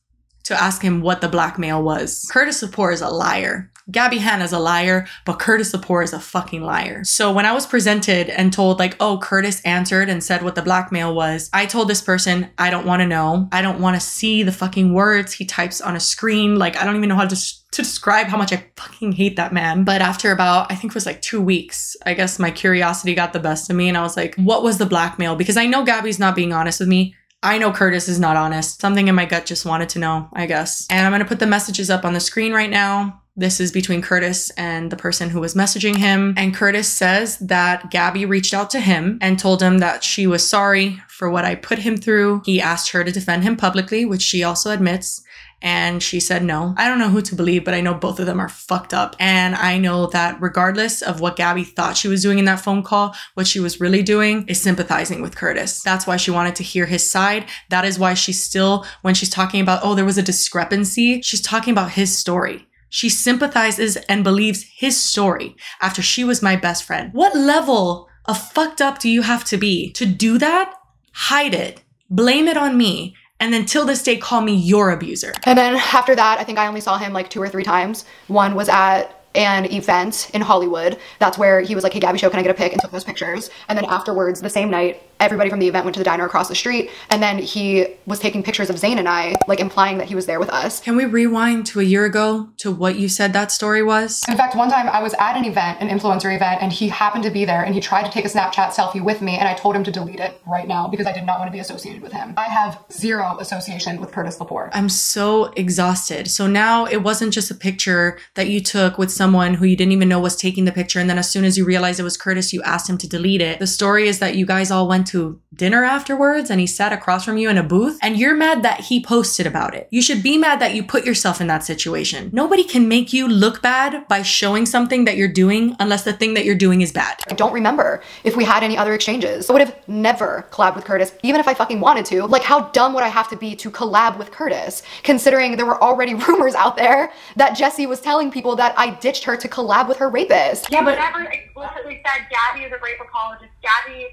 to ask him what the blackmail was. Curtis Lepore is a liar. Gabbie Hanna is a liar, but Curtis Lepore is a fucking liar. So when I was presented and told like, oh, Curtis answered and said what the blackmail was, I told this person, I don't want to know. I don't want to see the fucking words he types on a screen. Like, I don't even know how to, to describe how much I fucking hate that man. But after about, I think it was like two weeks, I guess my curiosity got the best of me and I was like, what was the blackmail? Because I know Gabbie's not being honest with me. I know Curtis is not honest. Something in my gut just wanted to know, I guess. And I'm gonna put the messages up on the screen right now. This is between Curtis and the person who was messaging him. And Curtis says that Gabbie reached out to him and told him that she was sorry for what I put him through. He asked her to defend him publicly, which she also admits. And she said no. I don't know who to believe, but I know both of them are fucked up. And I know that regardless of what Gabbie thought she was doing in that phone call, what she was really doing is sympathizing with Curtis. That's why she wanted to hear his side. That is why she's still, when she's talking about, oh, there was a discrepancy, she's talking about his story. She sympathizes and believes his story after she was my best friend. What level of fucked up do you have to be to do that? Hide it. Blame it on me and then till this day call me your abuser. And then after that, I think I only saw him like two or three times. One was at an event in Hollywood. That's where he was like, hey, Gabbie Show, can I get a pic? And took those pictures. And then afterwards, the same night, everybody from the event went to the diner across the street. And then he was taking pictures of Zane and I, like implying that he was there with us. Can we rewind to a year ago to what you said that story was? In fact, one time I was at an event, an influencer event, and he happened to be there and he tried to take a Snapchat selfie with me and I told him to delete it right now because I did not want to be associated with him. I have zero association with Curtis Lepore. I'm so exhausted. So now it wasn't just a picture that you took with someone who you didn't even know was taking the picture. And then as soon as you realized it was Curtis, you asked him to delete it. The story is that you guys all went to dinner afterwards and he sat across from you in a booth and you're mad that he posted about it. You should be mad that you put yourself in that situation. Nobody can make you look bad by showing something that you're doing unless the thing that you're doing is bad. I don't remember if we had any other exchanges. I would have never collabed with Curtis, even if I fucking wanted to. Like, how dumb would I have to be to collab with Curtis, considering there were already <laughs> rumors out there that Jessi was telling people that I ditched her to collab with her rapist? Yeah, but never explicitly said Gabbie is a rape apologist. Gabbie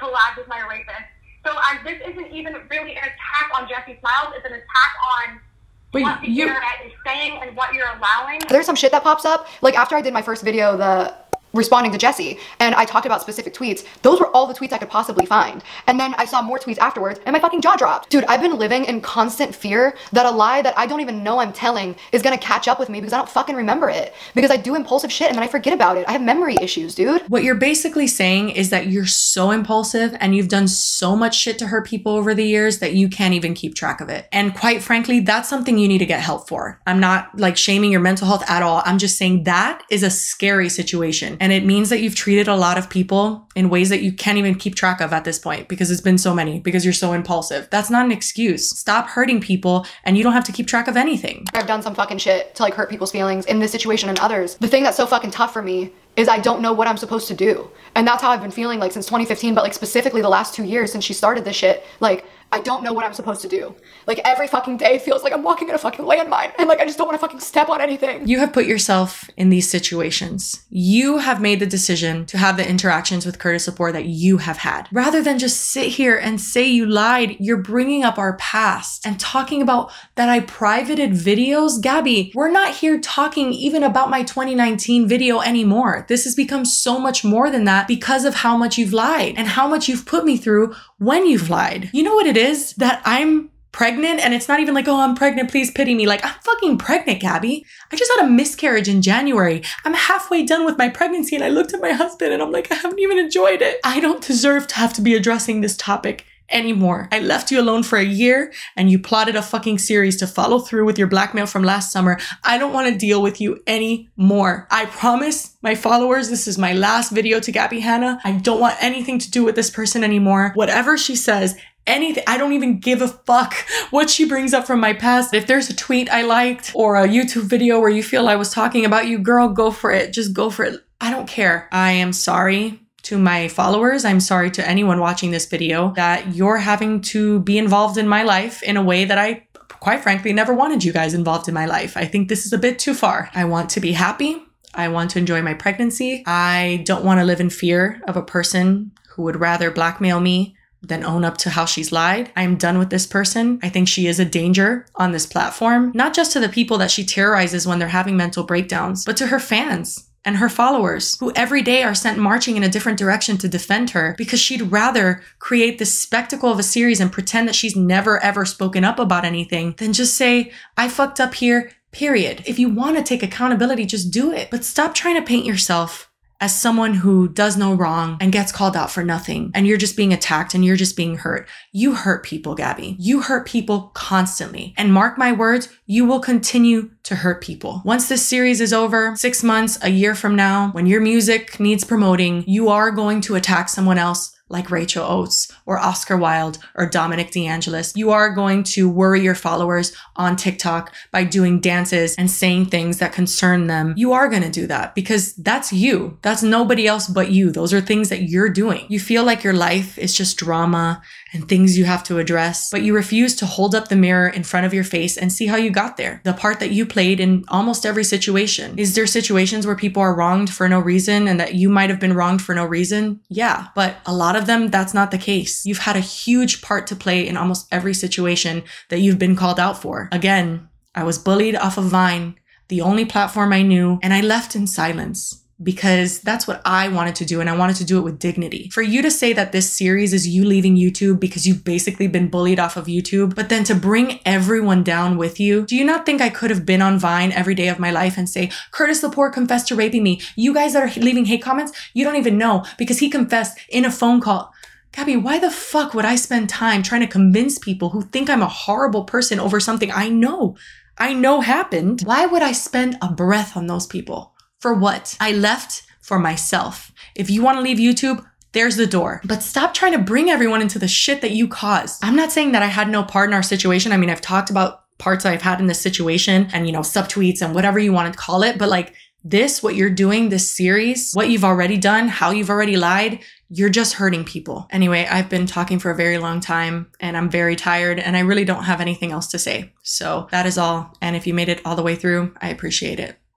collabed with my rapist. So um, this isn't even really an attack on Jessi Smiles. It's an attack on Wait, what the you- internet is saying and what you're allowing. There's some shit that pops up. Like after I did my first video, the responding to Jessi, and I talked about specific tweets, those were all the tweets I could possibly find. And then I saw more tweets afterwards, and my fucking jaw dropped. Dude, I've been living in constant fear that a lie that I don't even know I'm telling is gonna catch up with me because I don't fucking remember it. Because I do impulsive shit and then I forget about it. I have memory issues, dude. What you're basically saying is that you're so impulsive and you've done so much shit to hurt people over the years that you can't even keep track of it. And quite frankly, that's something you need to get help for. I'm not like shaming your mental health at all. I'm just saying that is a scary situation. And it means that you've treated a lot of people in ways that you can't even keep track of at this point because it's been so many, because you're so impulsive. That's not an excuse. Stop hurting people and you don't have to keep track of anything. I've done some fucking shit to like hurt people's feelings in this situation and others. The thing that's so fucking tough for me is I don't know what I'm supposed to do. And that's how I've been feeling like since 2015, but like specifically the last two years since she started this shit. Like, I don't know what I'm supposed to do. Like every fucking day feels like I'm walking in a fucking landmine and like I just don't want to fucking step on anything. You have put yourself in these situations. You have made the decision to have the interactions with Curtis Lepore that you have had. Rather than just sit here and say you lied, you're bringing up our past and talking about that I privated videos. Gabbie, we're not here talking even about my 2019 video anymore. This has become so much more than that because of how much you've lied and how much you've put me through when you've lied. You know what it is? Is that I'm pregnant and it's not even like, oh, I'm pregnant, please pity me. Like, I'm fucking pregnant, Gabbie. I just had a miscarriage in January. I'm halfway done with my pregnancy and I looked at my husband and I'm like, I haven't even enjoyed it. I don't deserve to have to be addressing this topic anymore. I left you alone for a year and you plotted a fucking series to follow through with your blackmail from last summer. I don't want to deal with you anymore. I promise my followers, this is my last video to Gabbie Hanna. I don't want anything to do with this person anymore. Whatever she says, anything. I don't even give a fuck what she brings up from my past. If there's a tweet I liked or a YouTube video where you feel I was talking about you, girl, go for it. Just go for it. I don't care. I am sorry to my followers. I'm sorry to anyone watching this video that you're having to be involved in my life in a way that I quite frankly never wanted you guys involved in my life. I think this is a bit too far. I want to be happy. I want to enjoy my pregnancy. I don't want to live in fear of a person who would rather blackmail me than own up to how she's lied. I'm done with this person. I think she is a danger on this platform, not just to the people that she terrorizes when they're having mental breakdowns, but to her fans and her followers, who every day are sent marching in a different direction to defend her because she'd rather create this spectacle of a series and pretend that she's never ever spoken up about anything than just say, I fucked up here, period. If you want to take accountability, just do it. But stop trying to paint yourself as someone who does no wrong and gets called out for nothing and you're just being attacked and you're just being hurt. You hurt people, Gabbie. You hurt people constantly. And mark my words, you will continue to hurt people. Once this series is over, six months, a year from now, when your music needs promoting, you are going to attack someone else like Rachel Oates or Oscar Wilde or Dominic DeAngelis. You are going to worry your followers on TikTok by doing dances and saying things that concern them. You are going to do that because that's you. That's nobody else but you. Those are things that you're doing. You feel like your life is just drama and things you have to address, but you refuse to hold up the mirror in front of your face and see how you got there. The part that you played in almost every situation. Is there situations where people are wronged for no reason and that you might have been wronged for no reason? Yeah, but a lot of them, that's not the case. You've had a huge part to play in almost every situation that you've been called out for. Again, I was bullied off of Vine, the only platform I knew, and I left in silence because that's what I wanted to do and I wanted to do it with dignity. For you to say that this series is you leaving YouTube because you've basically been bullied off of YouTube, but then to bring everyone down with you, do you not think I could have been on Vine every day of my life and say, Curtis Lepore confessed to raping me? You guys that are leaving hate comments, you don't even know because he confessed in a phone call. Gabbie, why the fuck would I spend time trying to convince people who think I'm a horrible person over something I know, I know happened? Why would I spend a breath on those people? For what? I left for myself. If you want to leave YouTube, there's the door. But stop trying to bring everyone into the shit that you caused. I'm not saying that I had no part in our situation. I mean, I've talked about parts I've had in this situation and, you know, subtweets and whatever you want to call it. But like this, what you're doing, this series, what you've already done, how you've already lied, you're just hurting people. Anyway, I've been talking for a very long time and I'm very tired and I really don't have anything else to say. So that is all. And if you made it all the way through, I appreciate it.